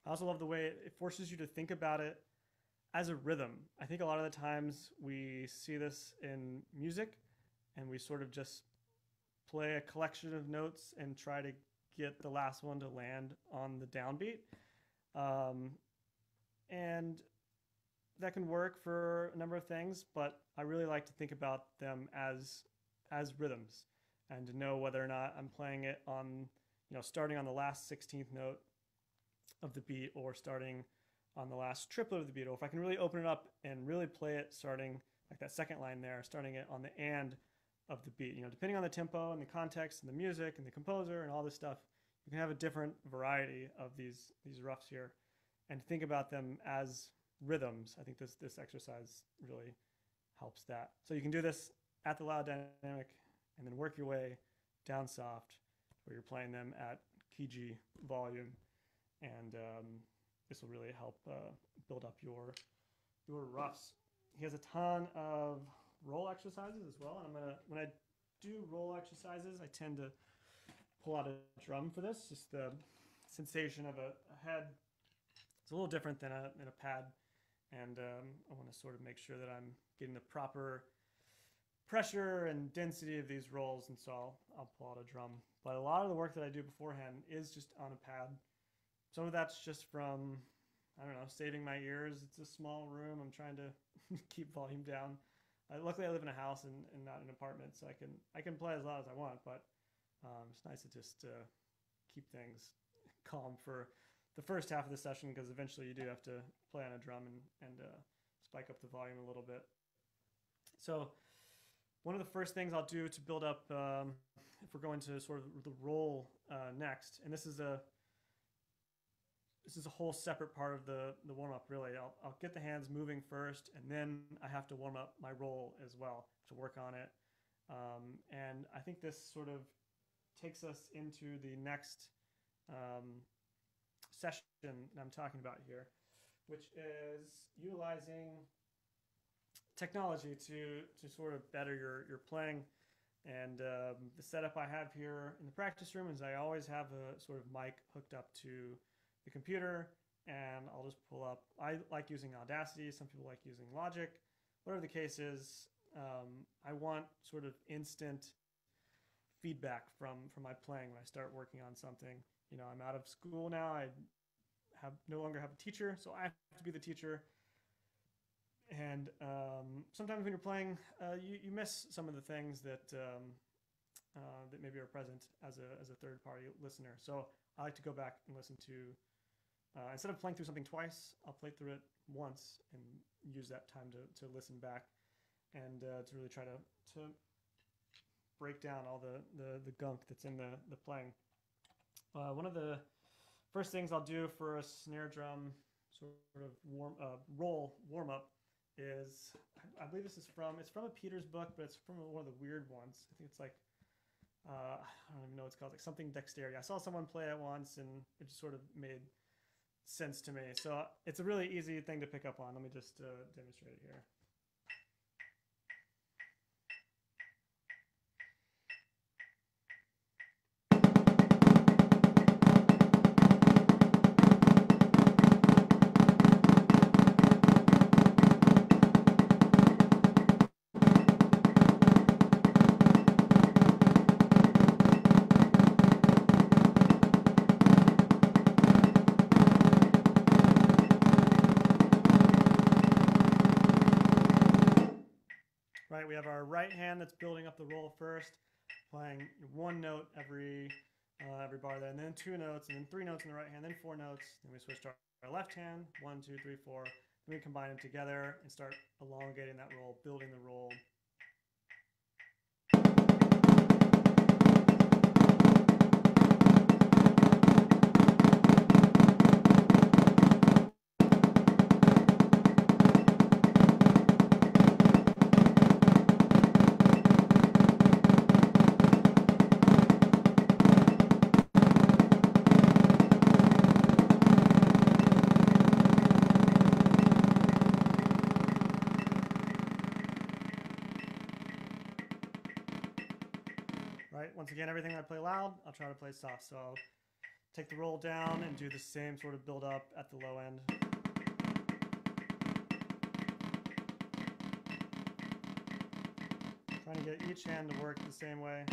I also love the way it forces you to think about it as a rhythm. I think a lot of the times we see this in music and we sort of just play a collection of notes and try to get the last one to land on the downbeat. Um, and that can work for a number of things, but I really like to think about them as as rhythms and to know whether or not I'm playing it on, you know, starting on the last 16th note of the beat or starting on the last triplet of the beat, or if I can really open it up and really play it starting like that second line there, starting it on the and of the beat. You know, depending on the tempo and the context and the music and the composer and all this stuff, you can have a different variety of these these roughs here, and think about them as rhythms. I think this this exercise really helps that. So you can do this at the loud dynamic, and then work your way down soft, where you're playing them at key G volume, and um, this will really help uh, build up your your roughs. He has a ton of roll exercises as well. And I'm gonna when I do roll exercises, I tend to pull out a drum for this. Just the sensation of a, a head. It's a little different than a than a pad, and um, I want to sort of make sure that I'm getting the proper pressure and density of these rolls, and so I'll, I'll pull out a drum. But a lot of the work that I do beforehand is just on a pad. Some of that's just from I don't know, saving my ears. It's a small room. I'm trying to keep volume down. Uh, luckily, I live in a house and, and not an apartment, so I can I can play as loud as I want. But um, it's nice to just uh, keep things calm for the first half of the session because eventually you do have to play on a drum and and uh, spike up the volume a little bit. So one of the first things I'll do to build up, um, if we're going to sort of the roll uh, next, and this is a this is a whole separate part of the, the warm up, really. I'll, I'll get the hands moving first, and then I have to warm up my roll as well to work on it. Um, and I think this sort of takes us into the next um, session that I'm talking about here, which is utilizing technology to, to sort of better your, your playing. And um, the setup I have here in the practice room is I always have a sort of mic hooked up to the computer and I'll just pull up. I like using Audacity. Some people like using Logic. Whatever the case is, um, I want sort of instant feedback from from my playing when I start working on something. You know, I'm out of school now. I have no longer have a teacher, so I have to be the teacher. and um, sometimes when you're playing, uh, you, you miss some of the things that um, uh, that maybe are present as a as a third party listener. So I like to go back and listen to uh, instead of playing through something twice, I'll play through it once and use that time to, to listen back and uh, to really try to to break down all the, the, the gunk that's in the, the playing. Uh, one of the first things I'll do for a snare drum sort of warm uh, roll warm up is I believe this is from it's from a Peters book, but it's from one of the weird ones. I think it's like uh, I don't even know what it's called, like something dexterity. I saw someone play it once, and it just sort of made sense to me. So it's a really easy thing to pick up on. Let me just uh, demonstrate it here. Right hand that's building up the roll first, playing one note every uh, every bar there, and then two notes, and then three notes in the right hand, then four notes. Then we switch to our left hand, one, two, three, four. Then we combine them together and start elongating that roll, building the roll. Everything I play loud, I'll try to play soft. So I'll take the roll down and do the same sort of build up at the low end. Trying to get each hand to work the same way.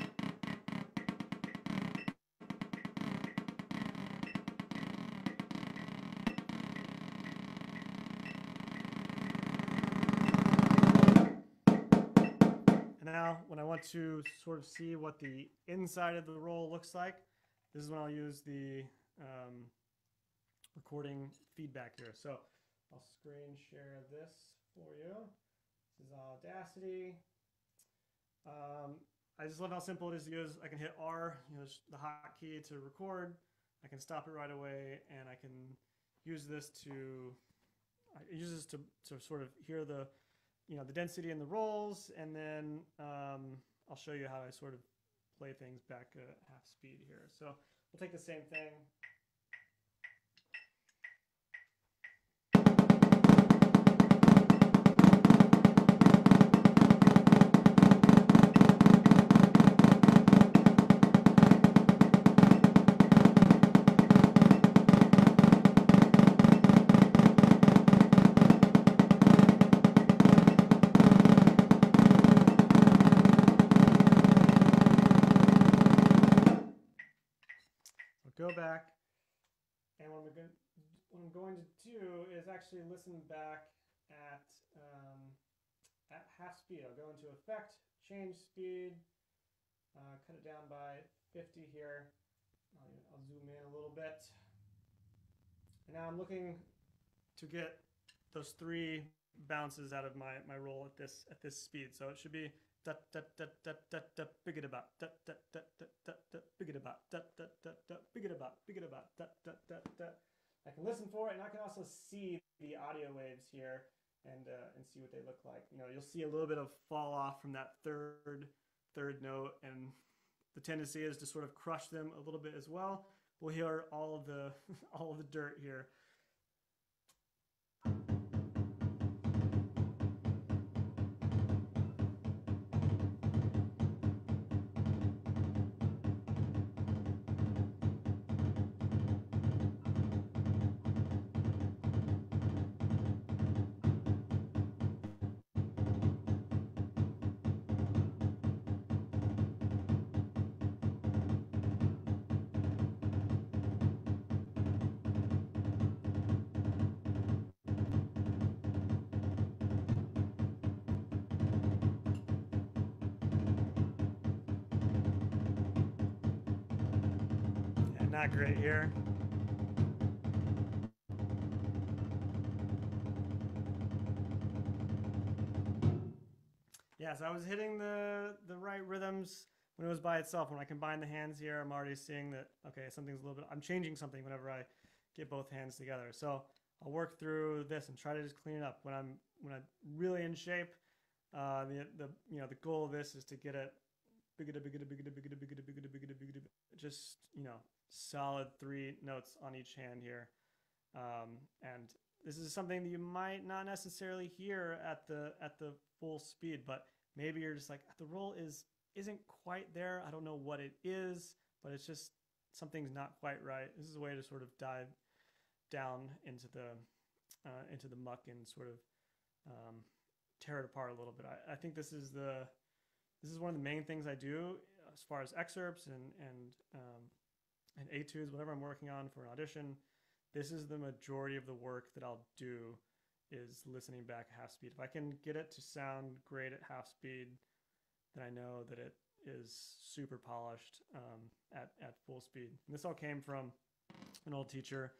Now, when I want to sort of see what the inside of the roll looks like, this is when I'll use the um, recording feedback here. So I'll screen share this for you. This is Audacity. Um, I just love how simple it is to use. I can hit R, you know, the hotkey to record. I can stop it right away, and I can use this to I use this to, to sort of hear the you know the density and the rolls, and then um, I'll show you how I sort of play things back at half speed here. So we'll take the same thing. What I'm going to do is actually listen back at um, at half speed. I'll go into effect, change speed, uh, cut it down by 50 here. I'll, I'll zoom in a little bit. And now I'm looking to get those three bounces out of my, my roll at this at this speed. So it should be da da da da da da big about da da da da da da big about da da da da big it about about da da da da. I can listen for it, and I can also see the audio waves here and uh, and see what they look like. You know, you'll see a little bit of fall off from that third third note, and the tendency is to sort of crush them a little bit as well. We'll hear all of the all of the dirt here. Yeah, so I was hitting the the right rhythms when it was by itself. When I combine the hands here, I'm already seeing that okay, something's a little bit. I'm changing something whenever I get both hands together. So I'll work through this and try to just clean it up when I'm when I'm really in shape. Uh, the the you know the goal of this is to get it just you know solid three notes on each hand here, um, and this is something that you might not necessarily hear at the at the full speed, but maybe you're just like the roll is isn't quite there. I don't know what it is, but it's just something's not quite right. This is a way to sort of dive down into the uh, into the muck and sort of um, tear it apart a little bit. I, I think this is the this is one of the main things I do as far as excerpts and and um, and etudes, whatever I'm working on for an audition. This is the majority of the work that I'll do is listening back at half speed. If I can get it to sound great at half speed, then I know that it is super polished um, at, at full speed. And this all came from an old teacher,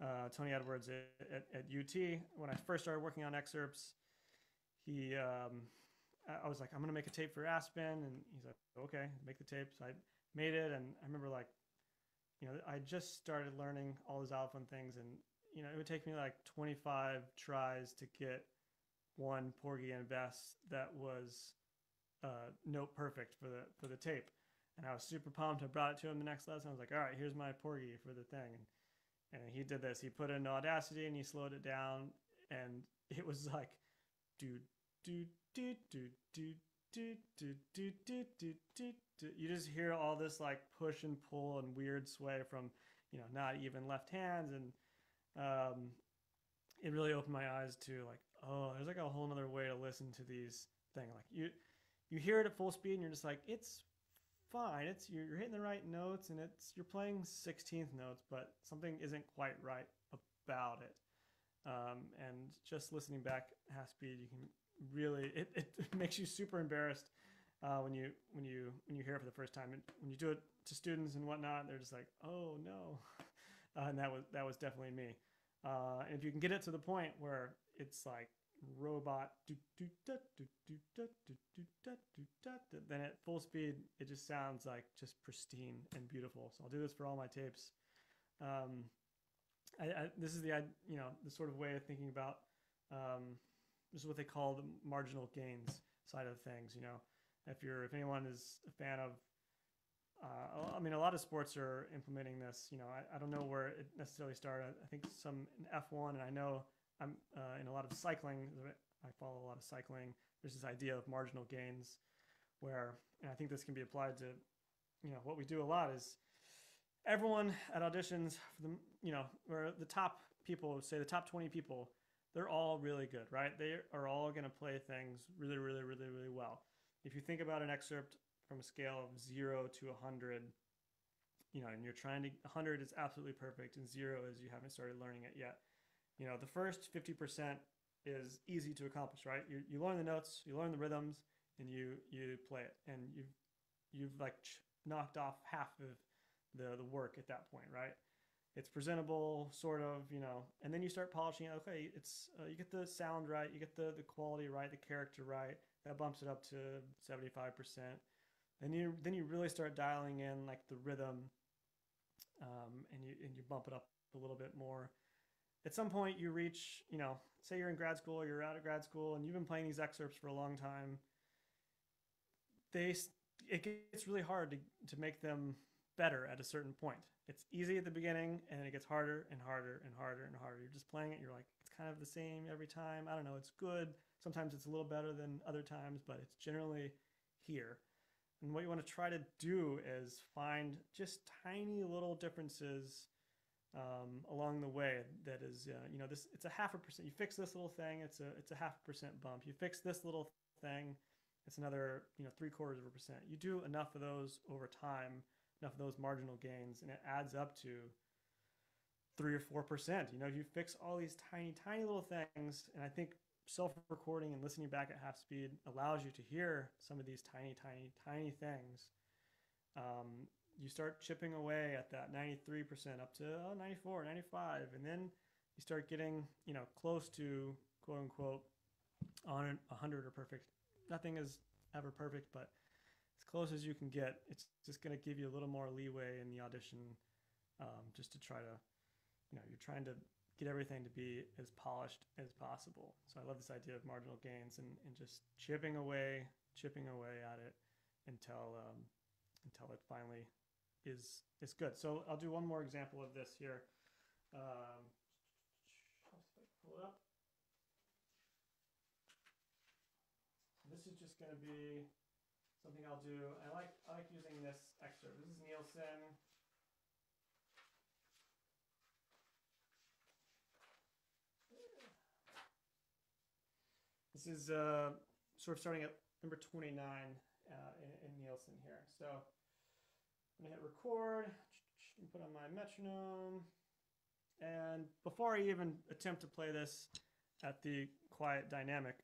uh, Tony Edwards at, at, at, UT. When I first started working on excerpts, he, um, I was like, I'm going to make a tape for Aspen. And he's like, okay, make the tape. So I made it. And I remember like, you know, I just started learning all these xylophone things and you know, it would take me like 25 tries to get one Porgy and Bess that was uh, note perfect for the for the tape. And I was super pumped. I brought it to him the next lesson. I was like, all right, here's my Porgy for the thing. And, and he did this. He put in Audacity and he slowed it down. And it was like, do, do, do, do, do, do, do, do, do, do, do, do. You just hear all this like push and pull and weird sway from, you know, not even left hands. And um, it really opened my eyes to like, oh, there's like a whole other way to listen to these things. Like you, you hear it at full speed and you're just like, it's fine. It's you're, you're hitting the right notes and it's you're playing 16th notes, but something isn't quite right about it. Um, and just listening back half speed, you can really it, it, makes you super embarrassed uh, when you when you when you hear it for the first time. And when you do it to students and whatnot, they're just like, oh no, uh, and that was that was definitely me. Uh, and if you can get it to the point where it's like robot, then at full speed, it just sounds like just pristine and beautiful. So I'll do this for all my tapes. Um, I, I, this is the you know the sort of way of thinking about um, this is what they call the marginal gains side of things. You know, if you're if anyone is a fan of uh, I mean, a lot of sports are implementing this. You know, I, I don't know where it necessarily started. I think some in F1, and I know I'm uh, in a lot of cycling. I follow a lot of cycling. There's this idea of marginal gains, where and I think this can be applied to, you know, what we do a lot is everyone at auditions for the you know where the top people say the top 20 people they're all really good right they are all going to play things really really really really well if you think about an excerpt from a scale of zero to 100, you know, and you're trying to, 100 is absolutely perfect, and zero is you haven't started learning it yet. You know, the first 50% is easy to accomplish, right? You, you learn the notes, you learn the rhythms, and you you play it, and you've you've like knocked off half of the the work at that point, right? It's presentable, sort of, you know, and then you start polishing it. Okay, it's uh, you get the sound right, you get the the quality right, the character right. That bumps it up to seventy five percent then you then you really start dialing in like the rhythm, um, and you and you bump it up a little bit more. At some point, you reach you know, say you're in grad school, or you're out of grad school, and you've been playing these excerpts for a long time. They it gets really hard to to make them better at a certain point. It's easy at the beginning, and it gets harder and harder and harder and harder. You're just playing it. You're like, it's kind of the same every time. I don't know. It's good. Sometimes it's a little better than other times, but it's generally here. And what you want to try to do is find just tiny little differences um, along the way. That is, uh, you know, this it's a half a percent. You fix this little thing, it's a it's a half a percent bump. You fix this little thing, it's another you know three quarters of a percent. You do enough of those over time, enough of those marginal gains, and it adds up to three or four percent. You know, if you fix all these tiny tiny little things, and I think self-recording and listening back at half speed allows you to hear some of these tiny, tiny, tiny things um, you start chipping away at that 93% up to oh, 94, 95, and then you start getting, you know, close to quote unquote on 100 or perfect. Nothing is ever perfect, but as close as you can get, it's just going to give you a little more leeway in the audition um, just to try to, you know, you're trying to get everything to be as polished as possible. So I love this idea of marginal gains and, and just chipping away, chipping away at it until um, until it finally is is good. So I'll do one more example of this here. Um, pull it up. This is just going to be something I'll do. I like I like using this excerpt. This is Nielsen. Is uh, sort of starting at number 29 uh, in, in Nielsen here. So I'm gonna hit record and put on my metronome. And before I even attempt to play this at the quiet dynamic,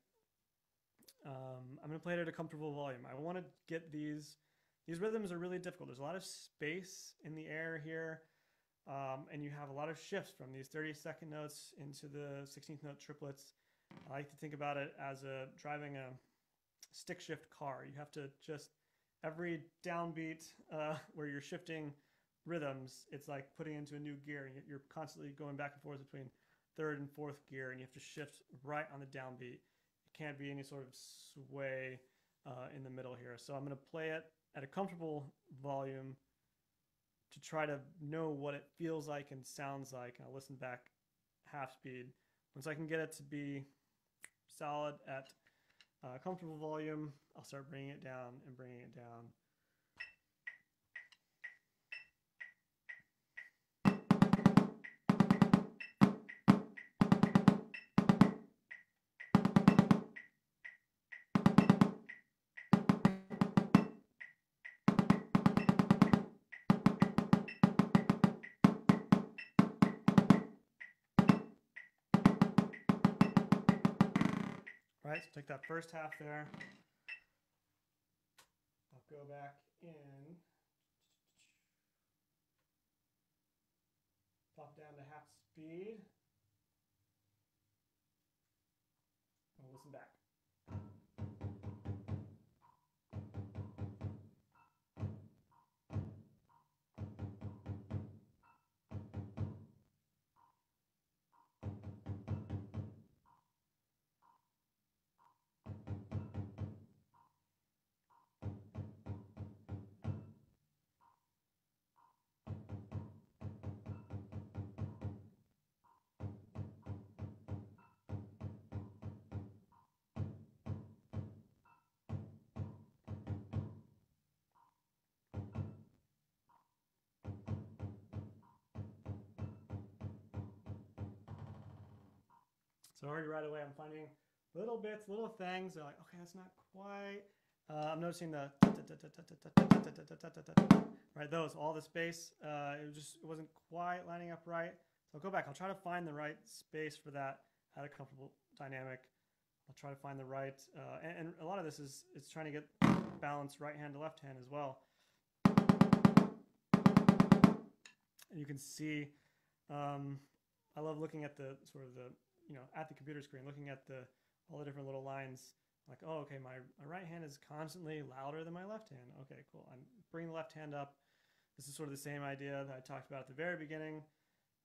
um, I'm gonna play it at a comfortable volume. I want to get these. These rhythms are really difficult. There's a lot of space in the air here, um, and you have a lot of shifts from these 30 second notes into the 16th note triplets. I like to think about it as a driving a stick shift car. You have to just every downbeat uh, where you're shifting rhythms, it's like putting into a new gear. You're constantly going back and forth between third and fourth gear, and you have to shift right on the downbeat. It can't be any sort of sway uh, in the middle here. So I'm going to play it at a comfortable volume to try to know what it feels like and sounds like. I'll listen back half speed. Once I can get it to be solid at uh, comfortable volume, I'll start bringing it down and bringing it down. Right, so take that first half there. I'll go back in. Pop down to half speed. And listen back. So already right away, I'm finding little bits, little things. They're like, okay, that's not quite. Uh, I'm noticing the right those all the space. Uh, it just it wasn't quite lining up right. So I'll go back. I'll try to find the right space for that at a comfortable dynamic. I'll try to find the right, uh, and, and, a lot of this is it's trying to get balance right hand to left hand as well. And you can see, um, I love looking at the sort of the you know at the computer screen looking at the all the different little lines like oh okay my, my right hand is constantly louder than my left hand. Okay cool. I'm bringing the left hand up. This is sort of the same idea that i talked about at the very beginning.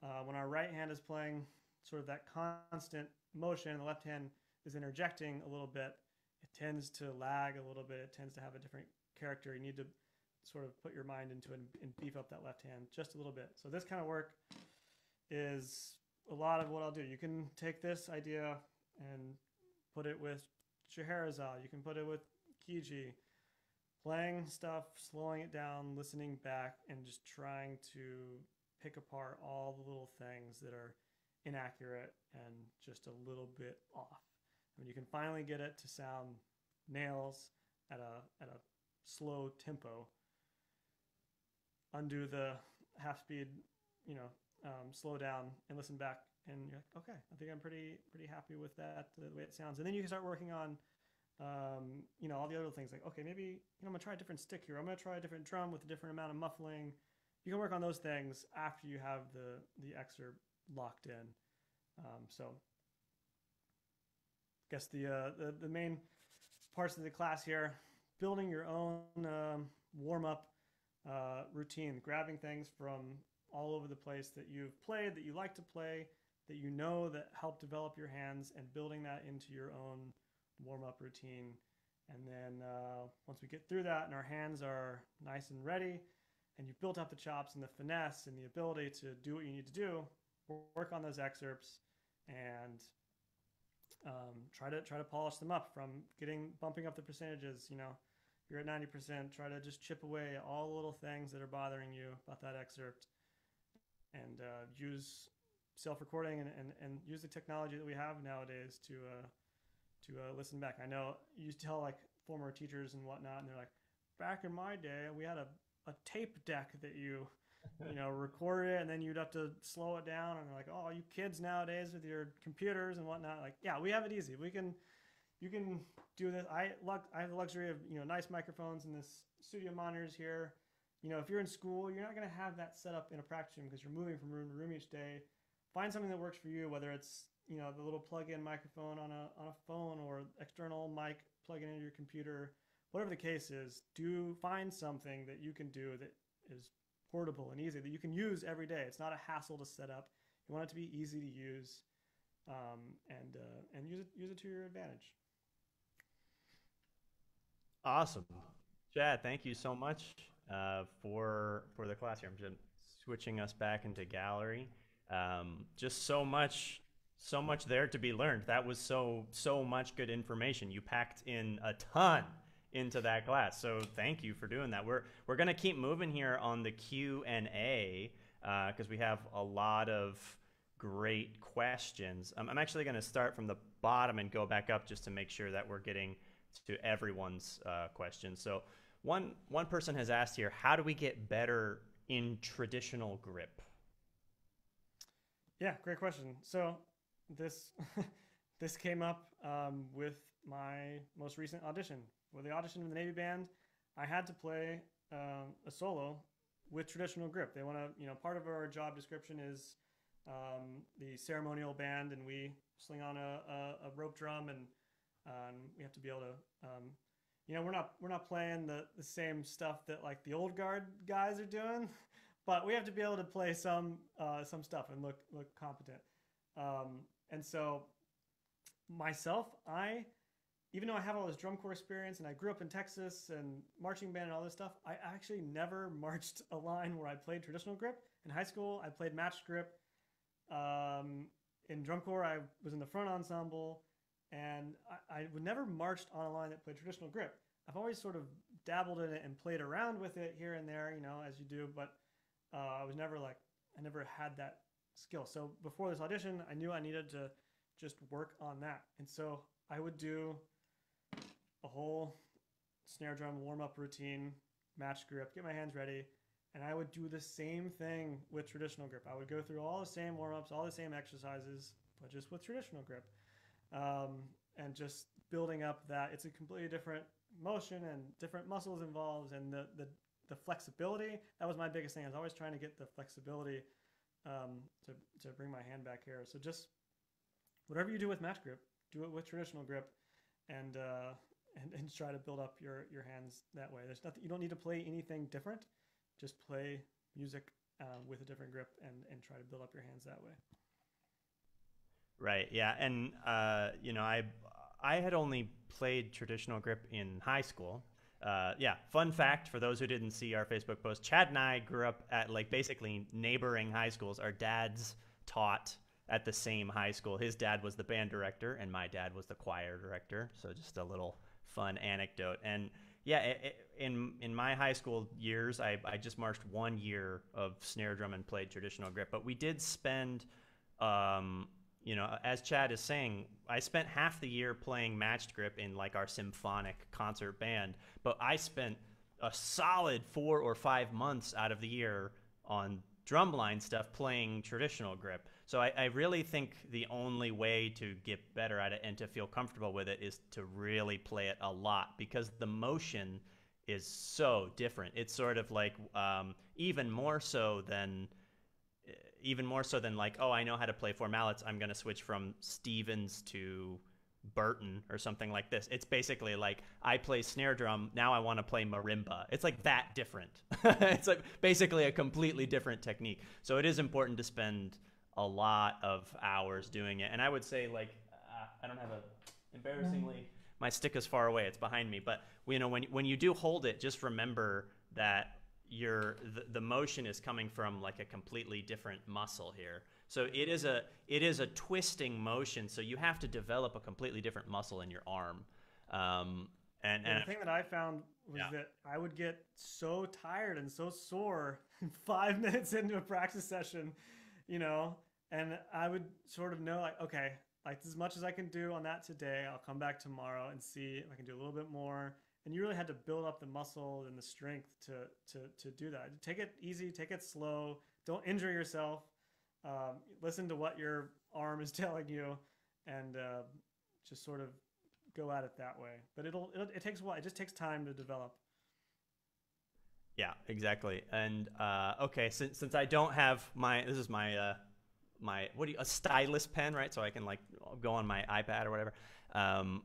Uh, when our right hand is playing sort of that constant motion the left hand is interjecting a little bit it tends to lag a little bit. It tends to have a different character. You need to sort of put your mind into it and, and beef up that left hand just a little bit. So this kind of work is a lot of what I'll do. You can take this idea and put it with Scheherazade. You can put it with Kije. Playing stuff, slowing it down, listening back, and just trying to pick apart all the little things that are inaccurate and just a little bit off. When you can finally get it to sound nails at a at a slow tempo, undo the half speed, you know, um, slow down and listen back and you're like okay i think i'm pretty pretty happy with that the way it sounds and then you can start working on um, you know, all the other things like, okay, maybe you know, I'm gonna try a different stick here. I'm gonna try a different drum with a different amount of muffling. You can work on those things after you have the the excerpt locked in. Um, so, I guess the, uh, the the main parts of the class here, building your own um, warm up uh, routine, grabbing things from all over the place that you've played, that you like to play, that you know that help develop your hands, and building that into your own warm up routine. And then uh, once we get through that and our hands are nice and ready, and you've built up the chops and the finesse and the ability to do what you need to do, work on those excerpts and um, try to try to polish them up from getting bumping up the percentages. You know, you're at 90%. Try to just chip away all the little things that are bothering you about that excerpt, and uh, use self-recording and, and, and use the technology that we have nowadays to uh, to uh, listen back. I know you tell like former teachers and whatnot, and they're like, back in my day, we had a, a tape deck that you, you know, recorded it, and then you'd have to slow it down. And they're like, oh, you kids nowadays with your computers and whatnot, like, yeah, we have it easy. We can, you can do this. I luck, I have the luxury of you know nice microphones and this studio monitors here. You know, if you're in school, you're not going to have that set up in a practice room because you're moving from room to room each day. Find something that works for you, whether it's you know the little plug-in microphone on a on a phone or external mic plug in into your computer. Whatever the case is do find something that you can do that is portable and easy that you can use every day. It's not a hassle to set up. You want it to be easy to use um, and uh, and use it use it to your advantage. Awesome. Chad thank you so much uh, for for the class here i'm just switching us back into gallery um, just so much so much there to be learned. That was so so much good information. You packed in a ton into that class. So thank you for doing that. We're we're gonna keep moving here on the Q and A because uh, we have a lot of great questions. Um, I'm actually gonna start from the bottom and go back up just to make sure that we're getting to everyone's uh, questions. So one one person has asked here, how do we get better in traditional grip? Yeah, great question. So this this came up um, with my most recent audition. With the audition of the Navy Band, I had to play uh, a solo with traditional grip. They want to, you know, part of our job description is um, the ceremonial band, and we sling on a, a, a rope drum, and um, we have to be able to, um, you know, we're not we're not playing the, the same stuff that like the old guard guys are doing, but we have to be able to play some uh, some stuff and look look competent. Um, and so myself, I even though I have all this drum corps experience and I grew up in Texas and marching band and all this stuff, I actually never marched a line where I played traditional grip. In high school, I played match grip. Um, in drum corps, I was in the front ensemble, and I, I never marched on a line that played traditional grip. I've always sort of dabbled in it and played around with it here and there, you know, as you do, but uh, I was never like, I never had that skill. So before this audition, I knew I needed to just work on that. And so I would do a whole snare drum warm up routine, match grip, get my hands ready, and I would do the same thing with traditional grip. I would go through all the same warm ups, all the same exercises, but just with traditional grip. Um, and just building up that it's a completely different motion and different muscles involved and the, the, the flexibility. That was my biggest thing. I was always trying to get the flexibility um, to, to bring my hand back here. So just whatever you do with match grip, do it with traditional grip, and uh, and, and try to build up your your hands that way. There's nothing you don't need to play anything different. Just play music uh, with a different grip and and try to build up your hands that way. Right. Yeah. And uh, you know, I I had only played traditional grip in high school, uh, yeah, fun fact for those who didn't see our Facebook post Chad and I grew up at like basically neighboring high schools. Our dads taught at the same high school. His dad was the band director, and my dad was the choir director. So just a little fun anecdote. And yeah, it, it, in in my high school years, I, I just marched one year of snare drum and played traditional grip, but we did spend um, you know, as Chad is saying, I spent half the year playing matched grip in like our symphonic concert band, but I spent a solid four or five months out of the year on drumline stuff playing traditional grip. So I, I really think the only way to get better at it and to feel comfortable with it is to really play it a lot because the motion is so different. It's sort of like um, even more so than even more so than like oh I know how to play four mallets. I'm gonna switch from Stevens to Burton or something like this. It's basically like I play snare drum, now I want to play marimba. It's like that different. it's like basically a completely different technique. So it is important to spend a lot of hours doing it. And I would say like uh, I don't have a embarrassingly my stick is far away. It's behind me, but you know when when you do hold it, just remember that your the, the motion is coming from like a completely different muscle here. So it is a it is a twisting motion. So you have to develop a completely different muscle in your arm. Um, and, Yeah, and the thing that I found was Yeah. that I would get so tired and so sore five minutes into a practice session, you know, and I would sort of know like, okay, like as much as I can do on that today, I'll come back tomorrow and see if I can do a little bit more. And you really had to build up the muscle and the strength to to to do that. Take it easy, take it slow. Don't injure yourself. Um, listen to what your arm is telling you, and uh, just sort of go at it that way. But it'll, it'll it takes a while. It just takes time to develop. Yeah, exactly. And uh, okay, since since I don't have my this is my uh, my what do you a stylus pen, right? So I can like go on my iPad or whatever. Um,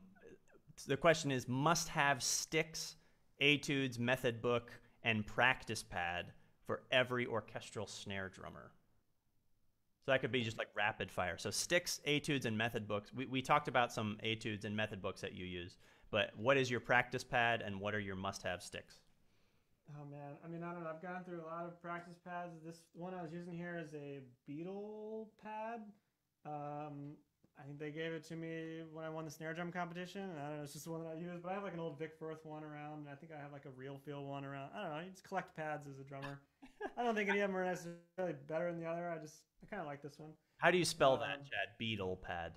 the question is must have sticks, etudes, method book, and practice pad for every orchestral snare drummer. So that could be just like rapid fire. So sticks, etudes, and method books. We, we talked about some etudes and method books that you use, but what is your practice pad and what are your must-have sticks? Oh man, I mean I don't know. I've gone through a lot of practice pads. This one I was using here is a Beetle pad. Um, I think they gave it to me when I won the snare drum competition. I don't know, it's just the one that I use. But I have like an old Vic Firth one around, and I think I have like a Real Feel one around. I don't know. You just collect pads as a drummer. I don't think any of them are necessarily better than the other. I just I kind of like this one. How do you spell that, Um, Chad? Beetle pad.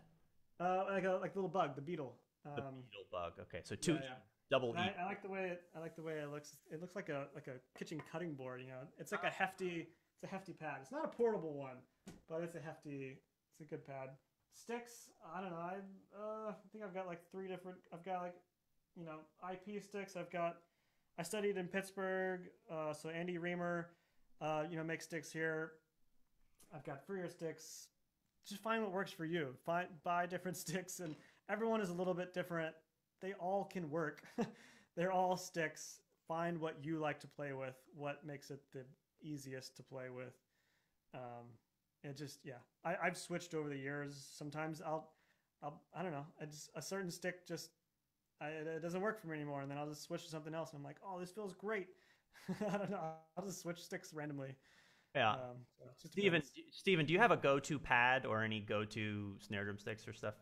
Uh, like a like the little bug, the beetle. Um, The beetle bug. Okay, so two yeah, yeah. double And E. I, I like the way it, I like the way it looks. It looks like a like a kitchen cutting board. You know, it's like a hefty. It's a hefty pad. It's not a portable one, but it's a hefty. It's a good pad. Sticks. I don't know. I uh, I think I've got like three different. I've got like, you know, IP sticks. I've got. I studied in Pittsburgh, uh, so Andy Reamer, uh, you know, makes sticks here. I've got Freer sticks. Just find what works for you. Find buy different sticks, and everyone is a little bit different they all can work. They're all sticks. Find what you like to play with, what makes it the easiest to play with. Um, it just yeah, I, I've switched over the years. Sometimes I'll, I'll I don't know, I just a certain stick just I, it, it doesn't work for me anymore, and then I'll just switch to something else, and I'm like, oh, this feels great. I don't know. I'll just switch sticks randomly. Yeah. Um, so Steven, Steven, do you have a go-to pad or any go-to snare drum sticks or stuff?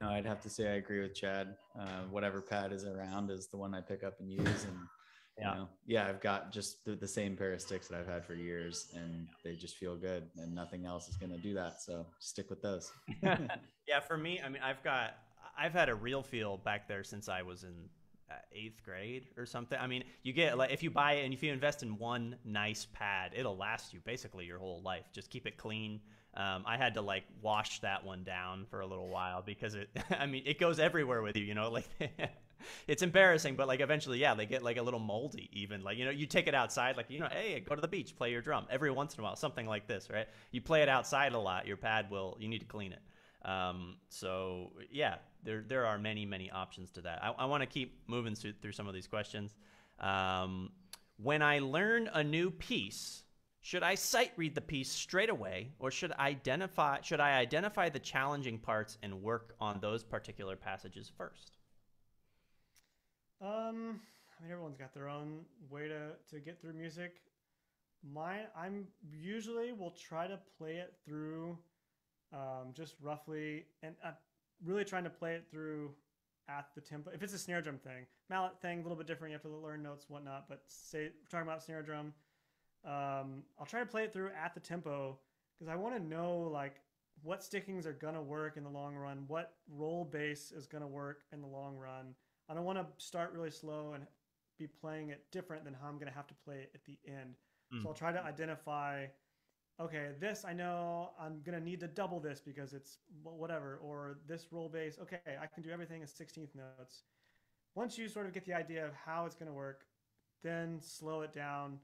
No, I'd have to say I agree with Chad. Uh, whatever pad is around is the one I pick up and use. And Yeah. you know, yeah, I've got just the, the same pair of sticks that I've had for years, and they just feel good, and nothing else is going to do that. So stick with those. yeah, for me, I mean, I've got, I've had a real feel back there since I was in uh, eighth grade or something. I mean, you get like if you buy it and if you invest in one nice pad, it'll last you basically your whole life. Just keep it clean. Um, I had to like wash that one down for a little while because it, I mean, it goes everywhere with you, you know, like it's embarrassing, but like eventually, yeah, they get like a little moldy even like, you know, you take it outside, like, you know, Hey, go to the beach, play your drum every once in a while, something like this, right? You play it outside a lot, your pad will, you need to clean it. Um, so yeah, there, there are many, many options to that. I, I want to keep moving through, through some of these questions. Um, when I learn a new piece, should I sight read the piece straight away, or should I identify should I identify the challenging parts and work on those particular passages first? Um, I mean, everyone's got their own way to, to get through music. Mine, I'm usually will try to play it through, um, just roughly, and uh, really trying to play it through at the tempo. If it's a snare drum thing, mallet thing, a little bit different. You have to learn notes, whatnot. But say we're talking about snare drum, um, I'll try to play it through at the tempo because I want to know like what stickings are gonna work in the long run, what roll bass is gonna work in the long run. I don't want to start really slow and be playing it different than how I'm going to have to play it at the end. Mm. So I'll try to identify okay, this I know I'm gonna need to double this because it's whatever, or this roll base. Okay, I can do everything in 16th notes. Once you sort of get the idea of how it's gonna work, then slow it down,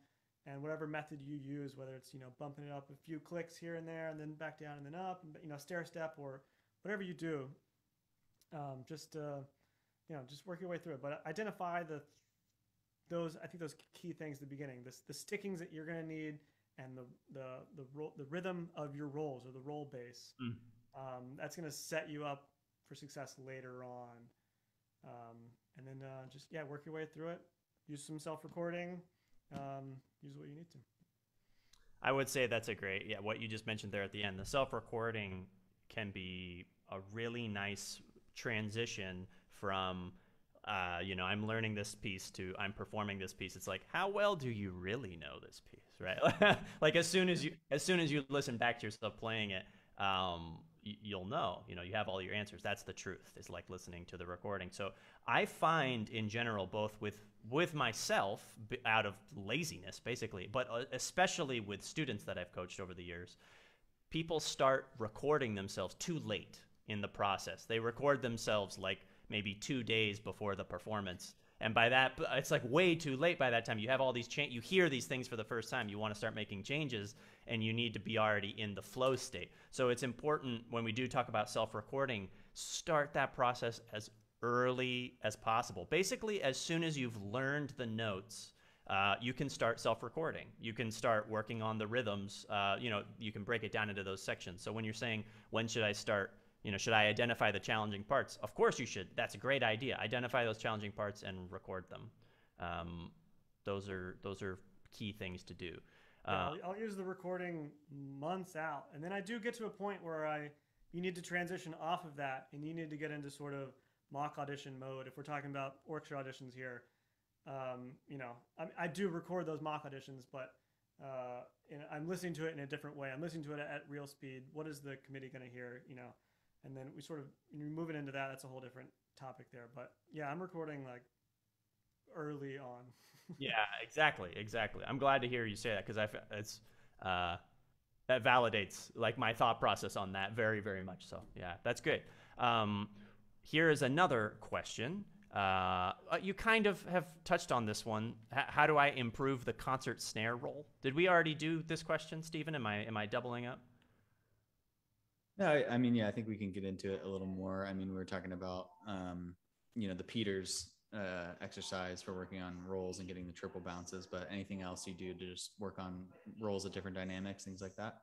and whatever method you use, whether it's you know bumping it up a few clicks here and there, and then back down and then up, you know stair step or whatever you do, um, just uh, you know just work your way through it. But identify the those I think those key things at the beginning, this the stickings that you're gonna need and the the the, ro- the rhythm of your rolls or the roll base. Mm. Um, that's going to set you up for success later on. Um, and then uh, just yeah, work your way through it. Use some self-recording. Um, use what you need to. I would say that's a great yeah. What you just mentioned there at the end, the self-recording can be a really nice transition from uh, you know, I'm learning this piece to I'm performing this piece. It's like, how well do you really know this piece, right? like as soon as you as soon as you listen back to yourself playing it, um, you'll know. You know, you have all your answers. That's the truth. It's like listening to the recording. So I find in general, both with with myself out of laziness, basically, but uh, especially with students that I've coached over the years, people start recording themselves too late in the process. They record themselves like maybe two days before the performance. And by that, it's like way too late by that time. You have all these. You hear these things for the first time. You want to start making changes, and you need to be already in the flow state. So it's important when we do talk about self-recording, start that process as early as possible. Basically, as soon as you've learned the notes, uh, you can start self-recording. You can start working on the rhythms. Uh, you know, you can break it down into those sections. So when you're saying when should I start you know, should I identify the challenging parts? Of course you should. That's a great idea. Identify those challenging parts and record them. Um, those are those are key things to do. Uh, yeah, I'll, I'll, use the recording months out, and then I do get to a point where I you need to transition off of that, and you need to get into sort of mock audition mode. If we're talking about orchestra auditions here, um, you know, I, I, do record those mock auditions, but uh, I'm listening to it in a different way. I'm listening to it at real speed. What is the committee going to hear? You know and then we sort of move it into that. That's a whole different topic there. But yeah, I'm recording like early on. yeah, exactly, exactly. I'm glad to hear you say that because I it's uh, that validates like my thought process on that very very much. So yeah, that's good. Um, here is another question. Uh you kind of have touched on this one. H- how do I improve the concert snare roll? Did we already do this question, Stephen? Am I am I doubling up? No, I, I, mean, yeah, I think we can get into it a little more. I mean, we were talking about, um, you know, the Peters uh, exercise for working on rolls and getting the triple bounces, but anything else you do to just work on rolls at different dynamics, things like that?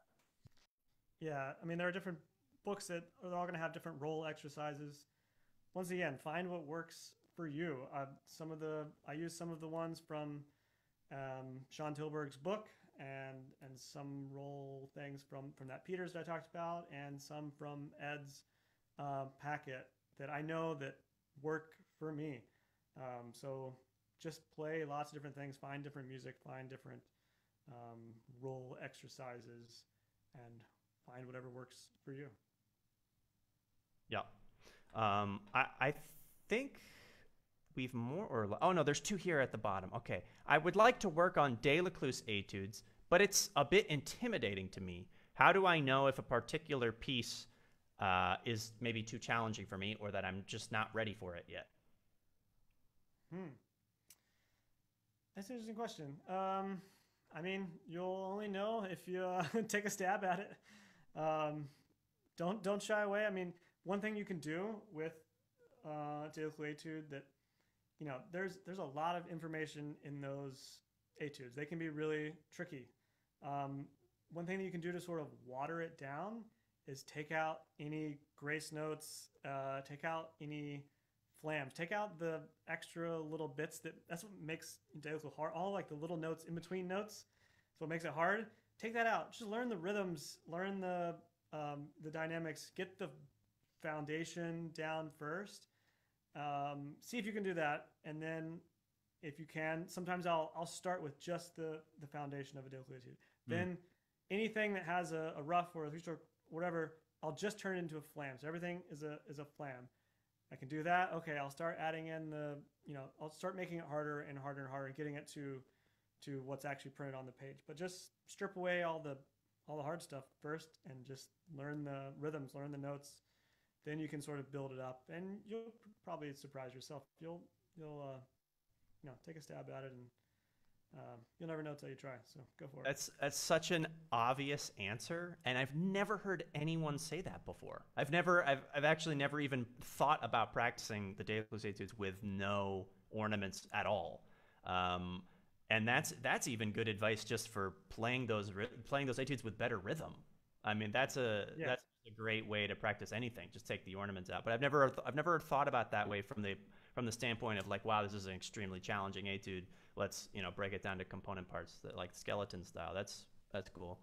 Yeah, I mean, there are different books that are all going to have different roll exercises. Once again, find what works for you. Uh, some of the I use some of the ones from um, Sean Tilburg's book and and some roll things from from that Peters that I talked about, and some from Ed's uh, packet that I know that work for me. Um, so just play lots of different things, find different music, find different um, roll exercises, and find whatever works for you. Yeah, um, I I think we've more or less. Oh no, there's two here at the bottom. Okay, I would like to work on Delécluse etudes, but it's a bit intimidating to me. How do I know if a particular piece uh, is maybe too challenging for me, or that I'm just not ready for it yet? Hmm. That's an interesting question. Um, I mean, you'll only know if you uh, take a stab at it. Um, don't don't shy away. I mean, one thing you can do with uh, Etude that you know, there's there's a lot of information in those etudes. They can be really tricky. Um, one thing that you can do to sort of water it down is take out any grace notes, uh, take out any flams, take out the extra little bits that that's what makes Daily hard. All like the little notes in between notes, so it makes it hard. Take that out. Just learn the rhythms, learn the um, the dynamics, get the foundation down first, um, see if you can do that, and then if you can, sometimes I'll I'll start with just the the foundation of a Delécluse. Mm. Then anything that has a, a rough or a three stroke whatever, I'll just turn it into a flam. So everything is a is a flam. I can do that. Okay, I'll start adding in the you know I'll start making it harder and harder and harder, and getting it to to what's actually printed on the page. But just strip away all the all the hard stuff first and just learn the rhythms, learn the notes. Then you can sort of build it up, and you'll probably surprise yourself. You'll you'll uh, you know take a stab at it, and um, you'll never know until you try. So go for it. That's that's such an obvious answer, and I've never heard anyone say that before. I've never, I've, I've actually never even thought about practicing the Delécluse etudes with no ornaments at all. Um, and that's that's even good advice just for playing those playing those etudes with better rhythm. I mean, that's a yeah. that's a great way to practice anything. Just take the ornaments out. But I've never I've never thought about that way from the from the standpoint of like, wow, this is an extremely challenging etude. Let's you know break it down to component parts that like skeleton style. That's that's cool.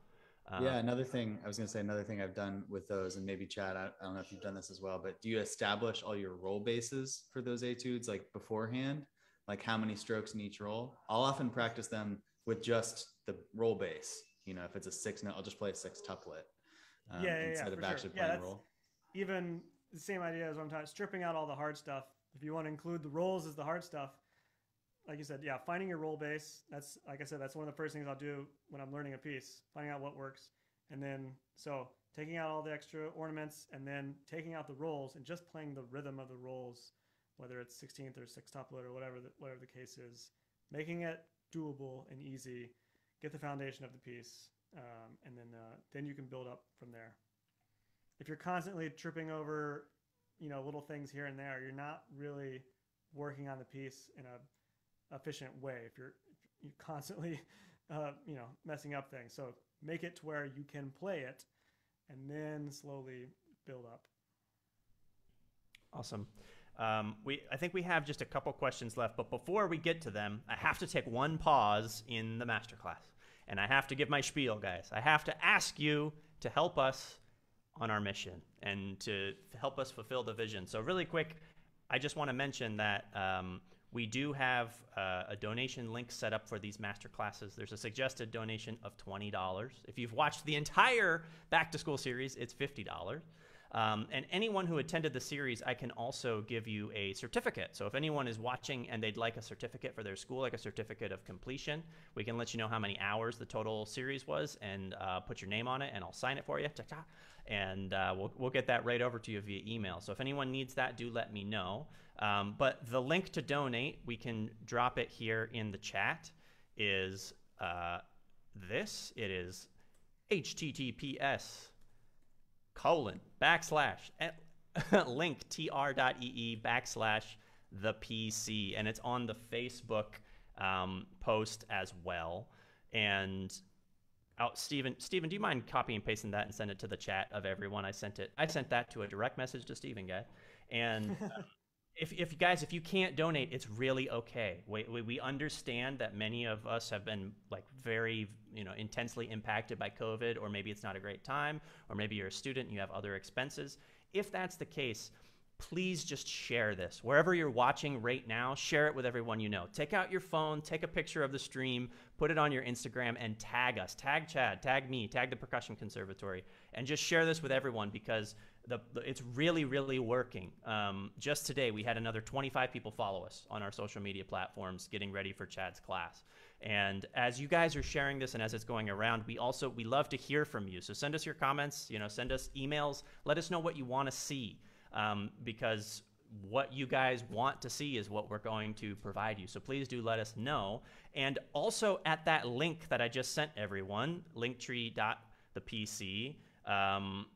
Um, yeah, another thing I was going to say, another thing I've done with those, and maybe Chad, I, I, don't know if you've done this as well, but do you establish all your roll bases for those etudes like beforehand? like how many strokes in each roll. I'll often practice them with just the roll base. You know, if it's a six note, I'll just play a six tuplet um, yeah, yeah, instead yeah, of actually sure. playing yeah, roll. Even the same idea as what I'm talking, stripping out all the hard stuff. If you want to include the rolls as the hard stuff, like you said, yeah, finding your roll base. That's like I said, that's one of the first things I'll do when I'm learning a piece, finding out what works, and then so taking out all the extra ornaments and then taking out the rolls and just playing the rhythm of the rolls whether it's 16th or sextuplet or whatever the, whatever the case is, making it doable and easy, get the foundation of the piece, um, and then uh, then you can build up from there. If you're constantly tripping over, you know, little things here and there, you're not really working on the piece in a efficient way. If you're you constantly, uh, you know, messing up things, so make it to where you can play it, and then slowly build up. Awesome. Um, we, I think we have just a couple questions left, but before we get to them, I have to take one pause in the masterclass. And I have to give my spiel, guys. I have to ask you to help us on our mission and to help us fulfill the vision. So, really quick, I just want to mention that um, we do have uh, a donation link set up for these master classes. There's a suggested donation of $20. If you've watched the entire back to school series, it's $50. Um, and anyone who attended the series, I can also give you a certificate. So if anyone is watching and they'd like a certificate for their school, like a certificate of completion, we can let you know how many hours the total series was and uh, put your name on it, and I'll sign it for you. And uh, we'll, we'll get that right over to you via email. So if anyone needs that, do let me know. Um, but the link to donate, we can drop it here in the chat, is uh, this. It is https colon backslash at link tr.ee backslash the PC, and it's on the Facebook um, post as well. And oh, Stephen, Stephen, do you mind copying and pasting that and send it to the chat of everyone? I sent it. I sent that to a direct message to Stephen, guy, and. Uh, if, if you guys, if you can't donate, it's really okay. We, we, we, understand that many of us have been like very, you know, intensely impacted by COVID, or maybe it's not a great time, or maybe you're a student and you have other expenses. If that's the case, please just share this. Wherever you're watching right now, share it with everyone you know. Take out your phone, take a picture of the stream, put it on your Instagram, and tag us. Tag Chad, tag me, tag the Percussion Conservatory, and just share this with everyone because the, the, it's really, really working. Um, just today, we had another 25 people follow us on our social media platforms getting ready for Chad's class. And as you guys are sharing this and as it's going around, we also we love to hear from you. So send us your comments. You know, send us emails. Let us know what you want to see, um, because what you guys want to see is what we're going to provide you. So please do let us know. And also at that link that I just sent everyone, linktree.thepc. Um,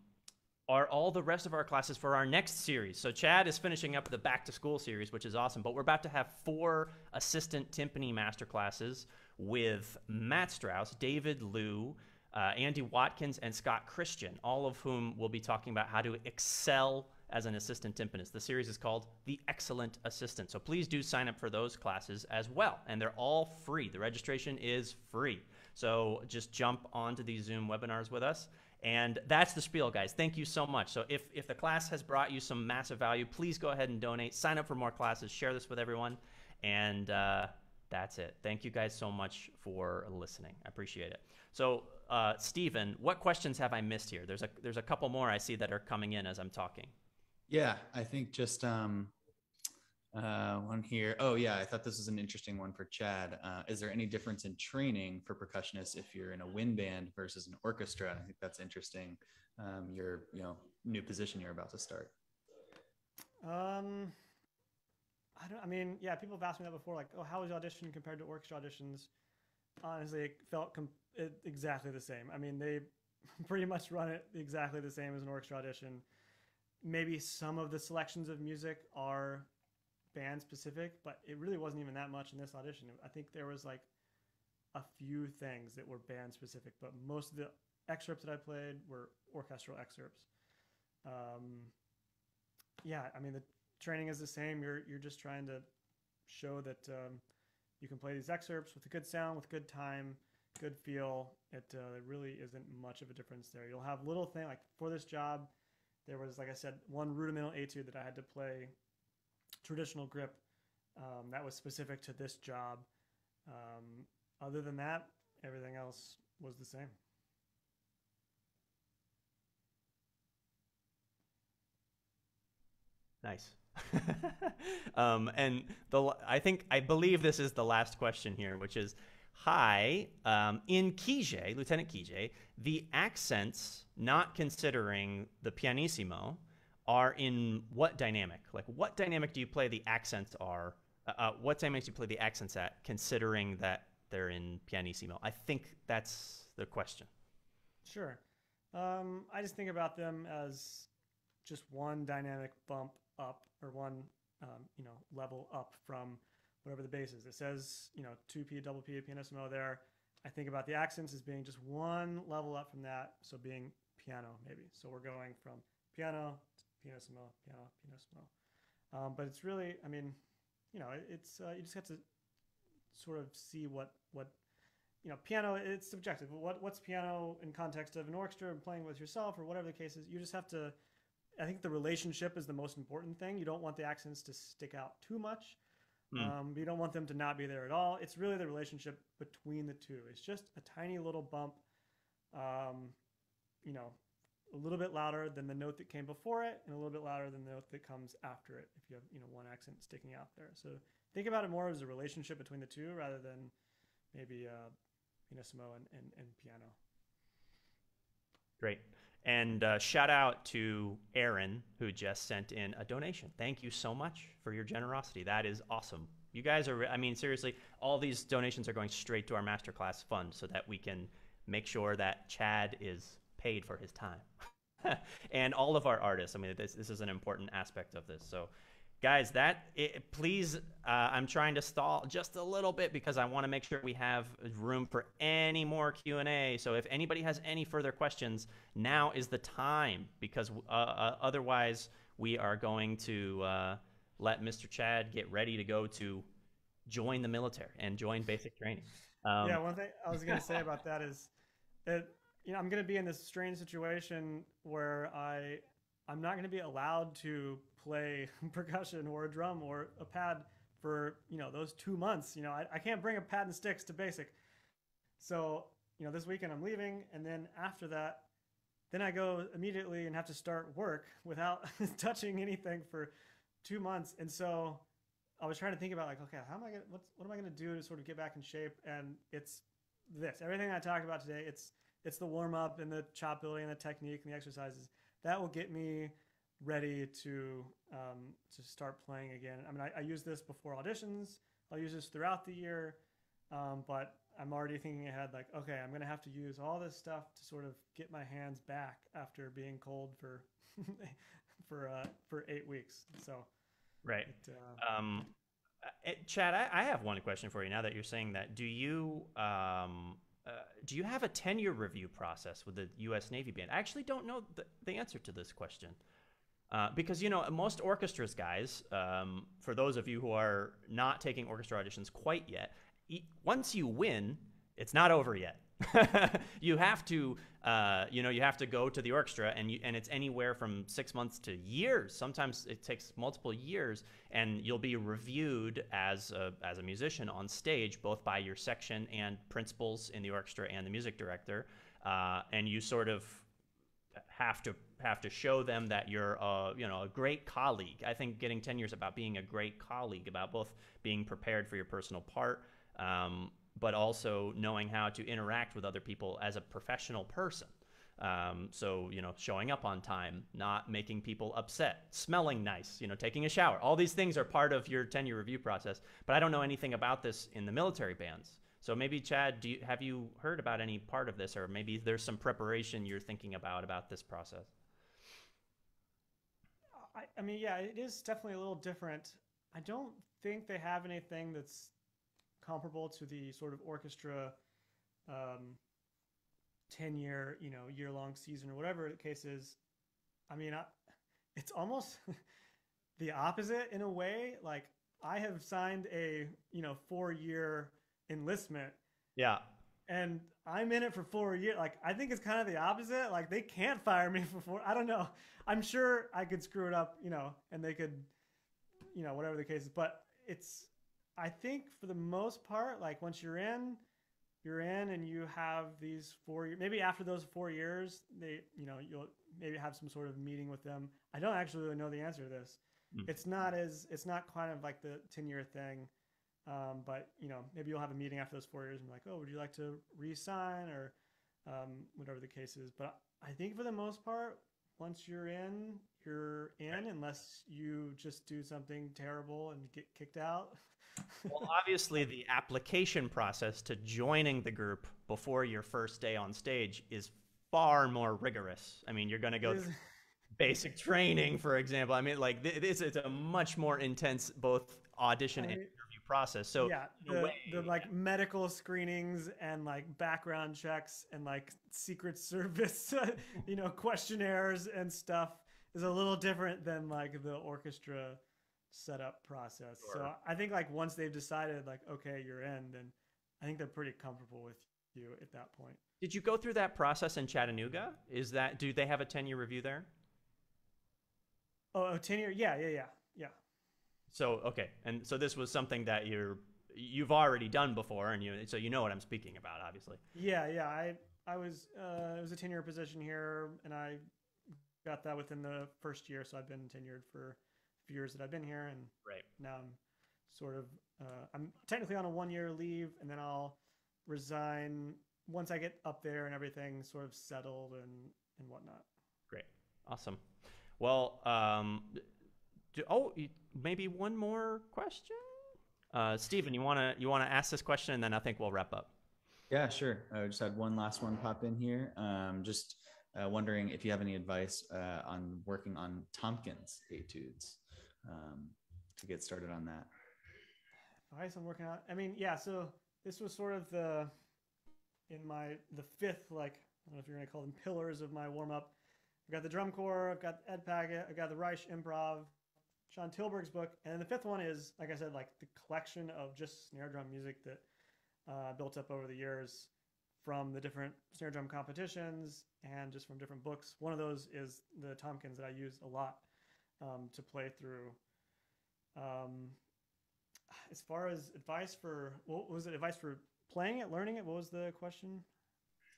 are all the rest of our classes for our next series. So Chad is finishing up the back to school series, which is awesome. But we're about to have four assistant timpani master classes with Matt Strauss, David Liu, uh, Andy Watkins, and Scott Christian, all of whom will be talking about how to excel as an assistant timpanist. The series is called The Excellent Assistant. So please do sign up for those classes as well. And they're all free. The registration is free. So just jump onto these Zoom webinars with us and that's the spiel, guys. Thank you so much. So if, if the class has brought you some massive value, please go ahead and donate. Sign up for more classes. Share this with everyone. And uh, that's it. Thank you guys so much for listening. I appreciate it. So, uh, Stephen, what questions have I missed here? There's a there's a couple more I see that are coming in as I'm talking. Yeah, I think just um, Uh, one here. Oh yeah, I thought this was an interesting one for Chad. Uh, is there any difference in training for percussionists if you're in a wind band versus an orchestra? I think that's interesting. Um, your you know new position you're about to start. Um, I don't. I mean, yeah, people have asked me that before. Like, oh, how was audition compared to orchestra auditions? Honestly, it felt com- it, exactly the same. I mean, they pretty much run it exactly the same as an orchestra audition. Maybe some of the selections of music are band specific, but it really wasn't even that much in this audition. I think there was like a few things that were band specific, but most of the excerpts that I played were orchestral excerpts. Um, yeah, I mean the training is the same. You're you're just trying to show that um, you can play these excerpts with a good sound, with good time, good feel. It uh, really isn't much of a difference there. You'll have little thing like for this job, there was like I said one rudimental etude that I had to play traditional grip um, that was specific to this job. Um, other than that, everything else was the same. Nice. um, and the I think I believe this is the last question here, which is, hi, um, in Kije, Lieutenant Kije, the accents, not considering the pianissimo, are in what dynamic? Like, what dynamic do you play the accents are? Uh, uh, what dynamics do you play the accents at, considering that they're in pianissimo? I think that's the question. Sure. Um, I just think about them as just one dynamic bump up or one um, you know level up from whatever the bass is. It says you know two P double P pianissimo there. I think about the accents as being just one level up from that, so being piano maybe. So we're going from piano pianissimo, piano, pianissimo. Um, but it's really, I mean, you know, it's uh, you just have to sort of see what what you know, piano. It's subjective. What what's piano in context of an orchestra and playing with yourself or whatever the case is. You just have to. I think the relationship is the most important thing. You don't want the accents to stick out too much. Mm. Um, you don't want them to not be there at all. It's really the relationship between the two. It's just a tiny little bump. Um, you know, a little bit louder than the note that came before it and a little bit louder than the note that comes after it if you have you know one accent sticking out there. So think about it more as a relationship between the two rather than maybe uh, pianissimo and, and, and piano. Great. And uh, shout out to aaron who just sent in a donation. Thank you so much for your generosity. That is awesome. You guys are i mean seriously all these donations are going straight to our masterclass fund so that we can make sure that chad is paid for his time. and all of our artists. I mean, this, this is an important aspect of this. So, guys, that it, please, uh, I'm trying to stall just a little bit because I want to make sure we have room for any more Q and A. So, if anybody has any further questions, now is the time because uh, uh, otherwise we are going to uh, let Mr. Chad get ready to go to join the military and join basic training. Um, yeah, one thing I was going to say about that is that you know, I'm going to be in this strange situation where I I'm not going to be allowed to play percussion or a drum or a pad for you know those two months. You know, I, I can't bring a pad and sticks to basic. So you know, this weekend I'm leaving, and then after that, then I go immediately and have to start work without touching anything for two months. And so I was trying to think about like, okay, how am I gonna what what am I gonna do to sort of get back in shape? And it's this everything I talked about today. It's it's the warm up and the chop building and the technique and the exercises that will get me ready to um, to start playing again. I mean, I, I, use this before auditions. I'll use this throughout the year, um, but I'm already thinking ahead. Like, okay, I'm gonna have to use all this stuff to sort of get my hands back after being cold for for uh, for eight weeks. So, right. It, uh, um, uh, Chad, I, I, have one question for you. Now that you're saying that, do you um, uh, do you have a tenure review process with the U.S. Navy Band? I actually don't know the, the answer to this question. Uh, because, you know, most orchestras, guys, um, for those of you who are not taking orchestra auditions quite yet, once you win, it's not over yet. you have to, uh, you know, you have to go to the orchestra, and you, and it's anywhere from six months to years. Sometimes it takes multiple years, and you'll be reviewed as a, as a musician on stage, both by your section and principals in the orchestra and the music director, uh, and you sort of have to have to show them that you're a you know a great colleague. I think getting tenure is about being a great colleague, about both being prepared for your personal part, um, but also knowing how to interact with other people as a professional person. Um, so you know, showing up on time, not making people upset, smelling nice, you know, taking a shower. All these things are part of your tenure review process. But I don't know anything about this in the military bands. So maybe Chad, do you, have you heard about any part of this, or maybe there's some preparation you're thinking about about this process? I, I mean, yeah, it is definitely a little different. I don't think they have anything that's comparable to the sort of orchestra um, tenure, you know, year long season or whatever the case is. I mean, I, it's almost the opposite in a way. Like, I have signed a, you know, four year enlistment. Yeah. And I'm in it for four years. Like, I think it's kind of the opposite. Like, they can't fire me for four. I don't know. I'm sure I could screw it up, you know, and they could, you know, whatever the case is. But it's, I think for the most part, like, once you're in, you're in and you have these four years, maybe after those four years they you know you'll maybe have some sort of meeting with them. I don't actually really know the answer to this. Mm. it's not as it's not kind of like the tenure thing um, but you know maybe you'll have a meeting after those four years and be like oh would you like to re-sign? or um, whatever the case is. But i think for the most part once you're in you're in unless you just do something terrible and get kicked out well, obviously, the application process to joining the group before your first day on stage is far more rigorous. I mean, you're going to go through basic training, for example. I mean, like this is it's a much more intense both audition I and interview process. So yeah, the, way, the like medical screenings and like background checks and like Secret Service, you know, questionnaires and stuff is a little different than like the orchestra setup process. Sure. So I think like once they've decided like okay you're in, then I think they're pretty comfortable with you at that point. Did you go through that process in Chattanooga? Is that do they have a tenure review there? Oh, oh 10 year? Yeah, yeah, yeah, yeah. So okay, and so this was something that you're you've already done before, and you so you know what I'm speaking about, obviously. Yeah, yeah. I I was uh, it was a tenure position here, and I got that within the first year, so I've been tenured for years that I've been here, and right now I'm sort of uh, I'm technically on a one year leave, and then I'll resign once I get up there and everything sort of settled and and whatnot. Great, awesome. Well, um, do, oh, maybe one more question. Uh, Stephen, you wanna you wanna ask this question, and then I think we'll wrap up. Yeah, sure. I just had one last one pop in here. Um, just uh, wondering if you have any advice uh, on working on Tompkins etudes um, to get started on that? Advice I'm working on. I mean, yeah. So this was sort of the in my the fifth like I don't know if you're gonna call them pillars of my warm up. I've got the drum corps, I've got Ed Paget, I've got the Reich Improv, Sean Tilburg's book, and then the fifth one is like I said, like the collection of just snare drum music that uh, built up over the years from the different snare drum competitions and just from different books. One of those is the Tompkins that I use a lot um, to play through. Um, as far as advice for what was it? Advice for playing it, learning it? What was the question?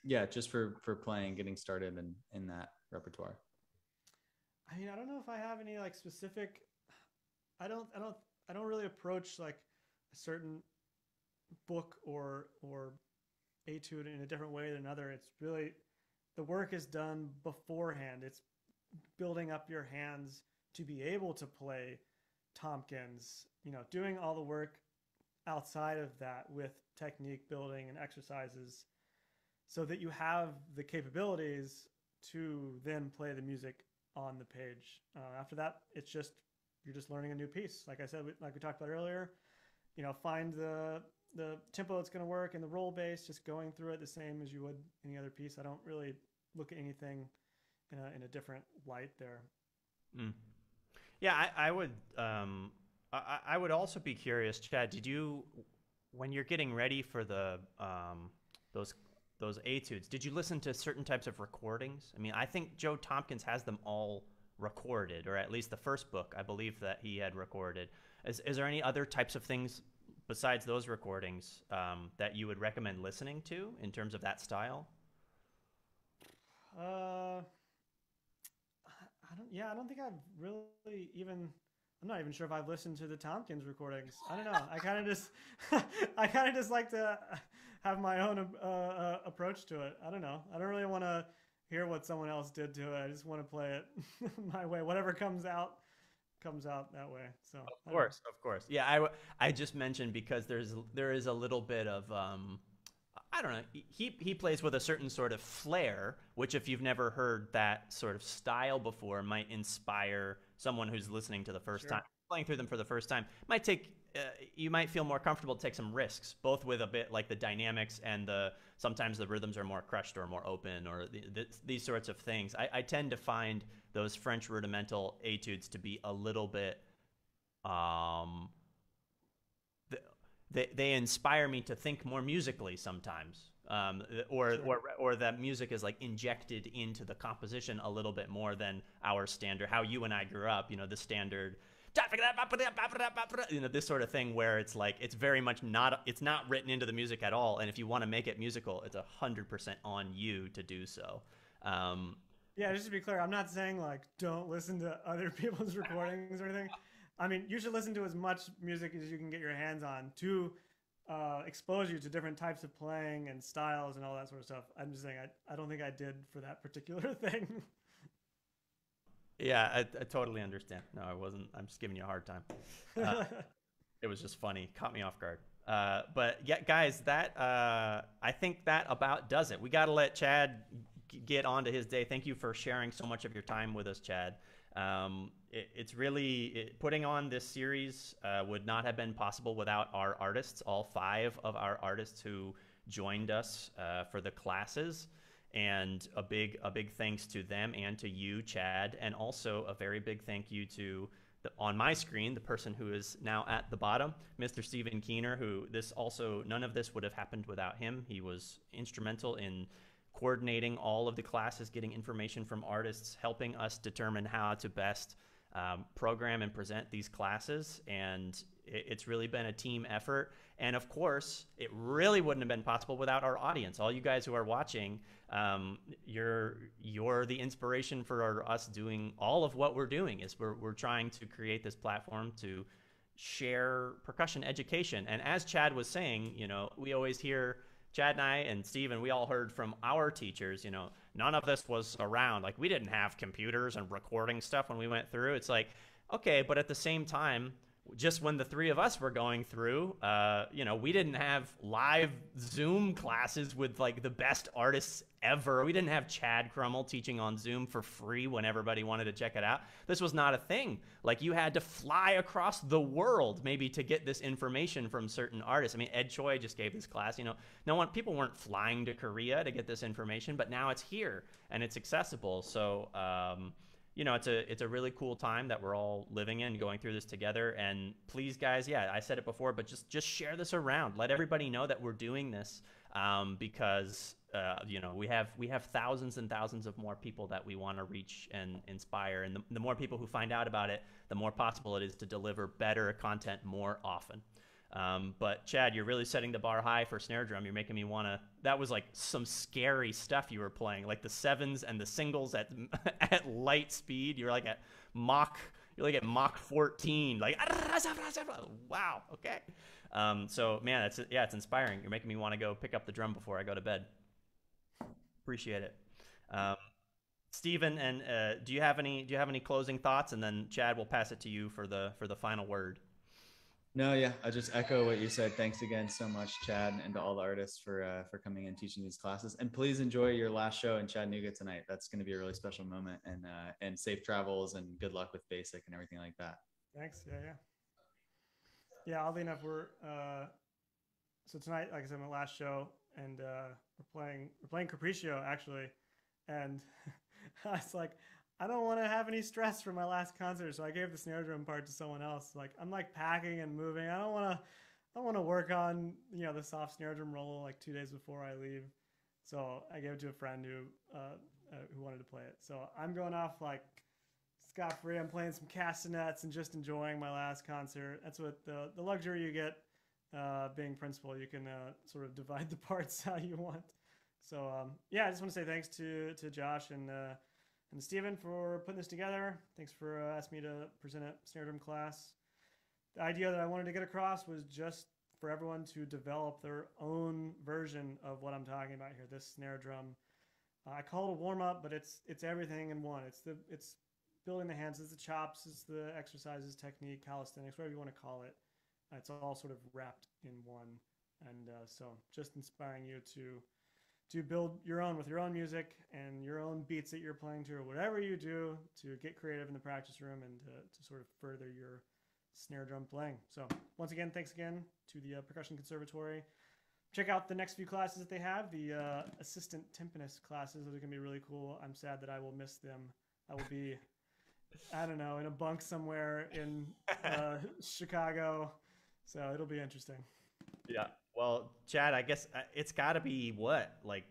Yeah, just for for playing, getting started in in that repertoire. I mean, I don't know if I have any like specific. I don't. I don't. I don't really approach like a certain book or or etude in a different way than another. It's really the work is done beforehand. It's building up your hands to be able to play Tompkins, you know, doing all the work outside of that with technique building and exercises so that you have the capabilities to then play the music on the page. Uh, after that, it's just you're just learning a new piece. Like I said, like we talked about earlier, you know, find the the tempo that's going to work and the roll base. just going through it the same as you would any other piece. I don't really look at anything in a, in a different light there. Mm. Yeah, I, I would. Um, I, I, would also be curious, Chad. Did you, when you're getting ready for the um, those those etudes, did you listen to certain types of recordings? I mean, I think Joe Tompkins has them all recorded, or at least the first book, I believe that he had recorded. Is, is there any other types of things besides those recordings um, that you would recommend listening to in terms of that style? Uh, I don't. Yeah, I don't think I've really even. I'm not even sure if I've listened to the Tompkins recordings. I don't know. I kind of just, I kind of just like to have my own uh, uh, approach to it. I don't know. I don't really want to hear what someone else did to it. I just want to play it my way. Whatever comes out, comes out that way. So of course, of course, yeah. I I just mentioned because there's there is a little bit of um, I don't know. He he plays with a certain sort of flair, which if you've never heard that sort of style before, might inspire someone who's listening to the first sure. time, playing through them for the first time. Might take uh, you might feel more comfortable to take some risks, both with a bit like the dynamics and the sometimes the rhythms are more crushed or more open or the, the, these sorts of things. I, I tend to find those French rudimental etudes to be a little bit um they, they inspire me to think more musically sometimes. Um, or, sure. or or that music is like injected into the composition a little bit more than our standard how you and I grew up you know the standard you know this sort of thing where it's like it's very much not it's not written into the music at all and if you want to make it musical it's a hundred percent on you to do so um, yeah just to be clear i'm not saying like don't listen to other people's recordings or anything I mean, you should listen to as much music as you can get your hands on to uh, expose you to different types of playing and styles and all that sort of stuff. I'm just saying, I, I don't think I did for that particular thing. yeah, I, I totally understand. No, I wasn't. I'm just giving you a hard time. Uh, it was just funny. Caught me off guard. Uh, but yeah, guys, that uh, I think that about does it. We got to let Chad get on to his day. Thank you for sharing so much of your time with us, Chad. Um, it, it's really it, putting on this series uh, would not have been possible without our artists, all five of our artists who joined us uh, for the classes. And a big, a big thanks to them and to you, Chad, and also a very big thank you to the, on my screen, the person who is now at the bottom, Mr. Stephen Keener, who this also, none of this would have happened without him. He was instrumental in coordinating all of the classes, getting information from artists, helping us determine how to best um, program and present these classes. And it, it's really been a team effort. And of course, it really wouldn't have been possible without our audience. All you guys who are watching, um, you're you're the inspiration for our, us doing all of what we're doing. Is we're we're trying to create this platform to share percussion education. And as Chad was saying, you know, we always hear Chad and I and Stephen, we all heard from our teachers, you know, none of this was around. Like we didn't have computers and recording stuff when we went through. It's like, okay, but at the same time, just when the three of us were going through, uh, you know, we didn't have live Zoom classes with like the best artists ever. We didn't have Chad Crummel teaching on Zoom for free when everybody wanted to check it out. This was not a thing. Like you had to fly across the world maybe to get this information from certain artists. I mean, Ed Choi just gave this class. You know, no one people weren't flying to Korea to get this information, but now it's here and it's accessible. So. Um, you know, it's a it's a really cool time that we're all living in, going through this together. And please, guys, yeah, I said it before, but just just share this around. Let everybody know that we're doing this um, because uh, you know we have we have thousands and thousands of more people that we want to reach and inspire. And the, the more people who find out about it, the more possible it is to deliver better content more often. Um, but Chad, you're really setting the bar high for snare drum. You're making me want to. That was like some scary stuff you were playing, like the sevens and the singles at at light speed. You're like at Mach. You're like at Mach 14. Like wow. Okay. Um, so man, it's yeah, it's inspiring. You're making me want to go pick up the drum before I go to bed. Appreciate it. Um, Stephen, and uh, do you have any do you have any closing thoughts? And then Chad will pass it to you for the for the final word. No, yeah, I just echo what you said. Thanks again so much, Chad, and to all the artists for uh, for coming and teaching these classes. And please enjoy your last show in Chattanooga tonight. That's going to be a really special moment. And uh, and safe travels and good luck with basic and everything like that. Thanks. Yeah, yeah. Yeah, oddly enough, we're uh, so tonight, like I said, my last show, and uh, we're playing we're playing Capriccio actually, and I was like, I don't want to have any stress for my last concert, so I gave the snare drum part to someone else. Like I'm like packing and moving. I don't want to. I don't want to work on you know the soft snare drum roll like two days before I leave. So I gave it to a friend who uh, uh, who wanted to play it. So I'm going off like scot free. I'm playing some castanets and just enjoying my last concert. That's what the the luxury you get uh, being principal. You can uh, sort of divide the parts how you want. So um, yeah, I just want to say thanks to to Josh and uh, and Stephen for putting this together. Thanks for uh, asking me to present a snare drum class. The idea that I wanted to get across was just for everyone to develop their own version of what I'm talking about here. This snare drum, uh, I call it a warm up, but it's it's everything in one. It's the it's building the hands, it's the chops, it's the exercises, technique, calisthenics, whatever you want to call it. It's all sort of wrapped in one, and uh, so just inspiring you to to build your own with your own music and your own beats that you're playing to, or whatever you do to get creative in the practice room and to, to sort of further your snare drum playing. So once again, thanks again to the uh, Percussion Conservatory. Check out the next few classes that they have, the uh, assistant timpanist classes. Those are going to be really cool. I'm sad that I will miss them. I will be, I don't know, in a bunk somewhere in uh, Chicago. So it'll be interesting. Yeah. Well, Chad, I guess uh, it's got to be what, like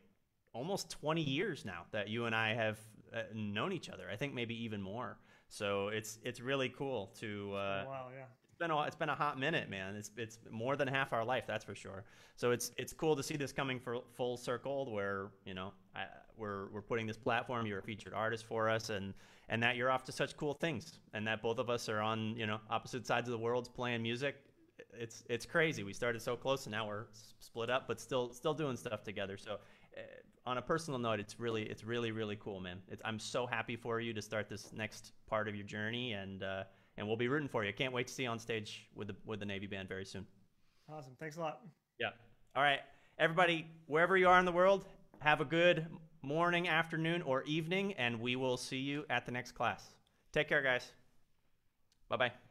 almost 20 years now that you and I have uh, known each other. I think maybe even more. So it's it's really cool to. Uh, wow, yeah. It's been a it's been a hot minute, man. It's it's more than half our life, that's for sure. So it's it's cool to see this coming for full circle, where you know I, we're we're putting this platform. You're a featured artist for us, and and that you're off to such cool things, and that both of us are on you know opposite sides of the world playing music. It's it's crazy. We started so close, and now we're split up, but still still doing stuff together. So uh, on a personal note, it's really it's really really cool, man. It's, I'm so happy for you to start this next part of your journey, and uh, and we'll be rooting for you. Can't wait to see you on stage with the with the Navy band very soon. Awesome. Thanks a lot. Yeah. All right, everybody, wherever you are in the world, have a good morning, afternoon, or evening, and we will see you at the next class. Take care, guys. Bye bye.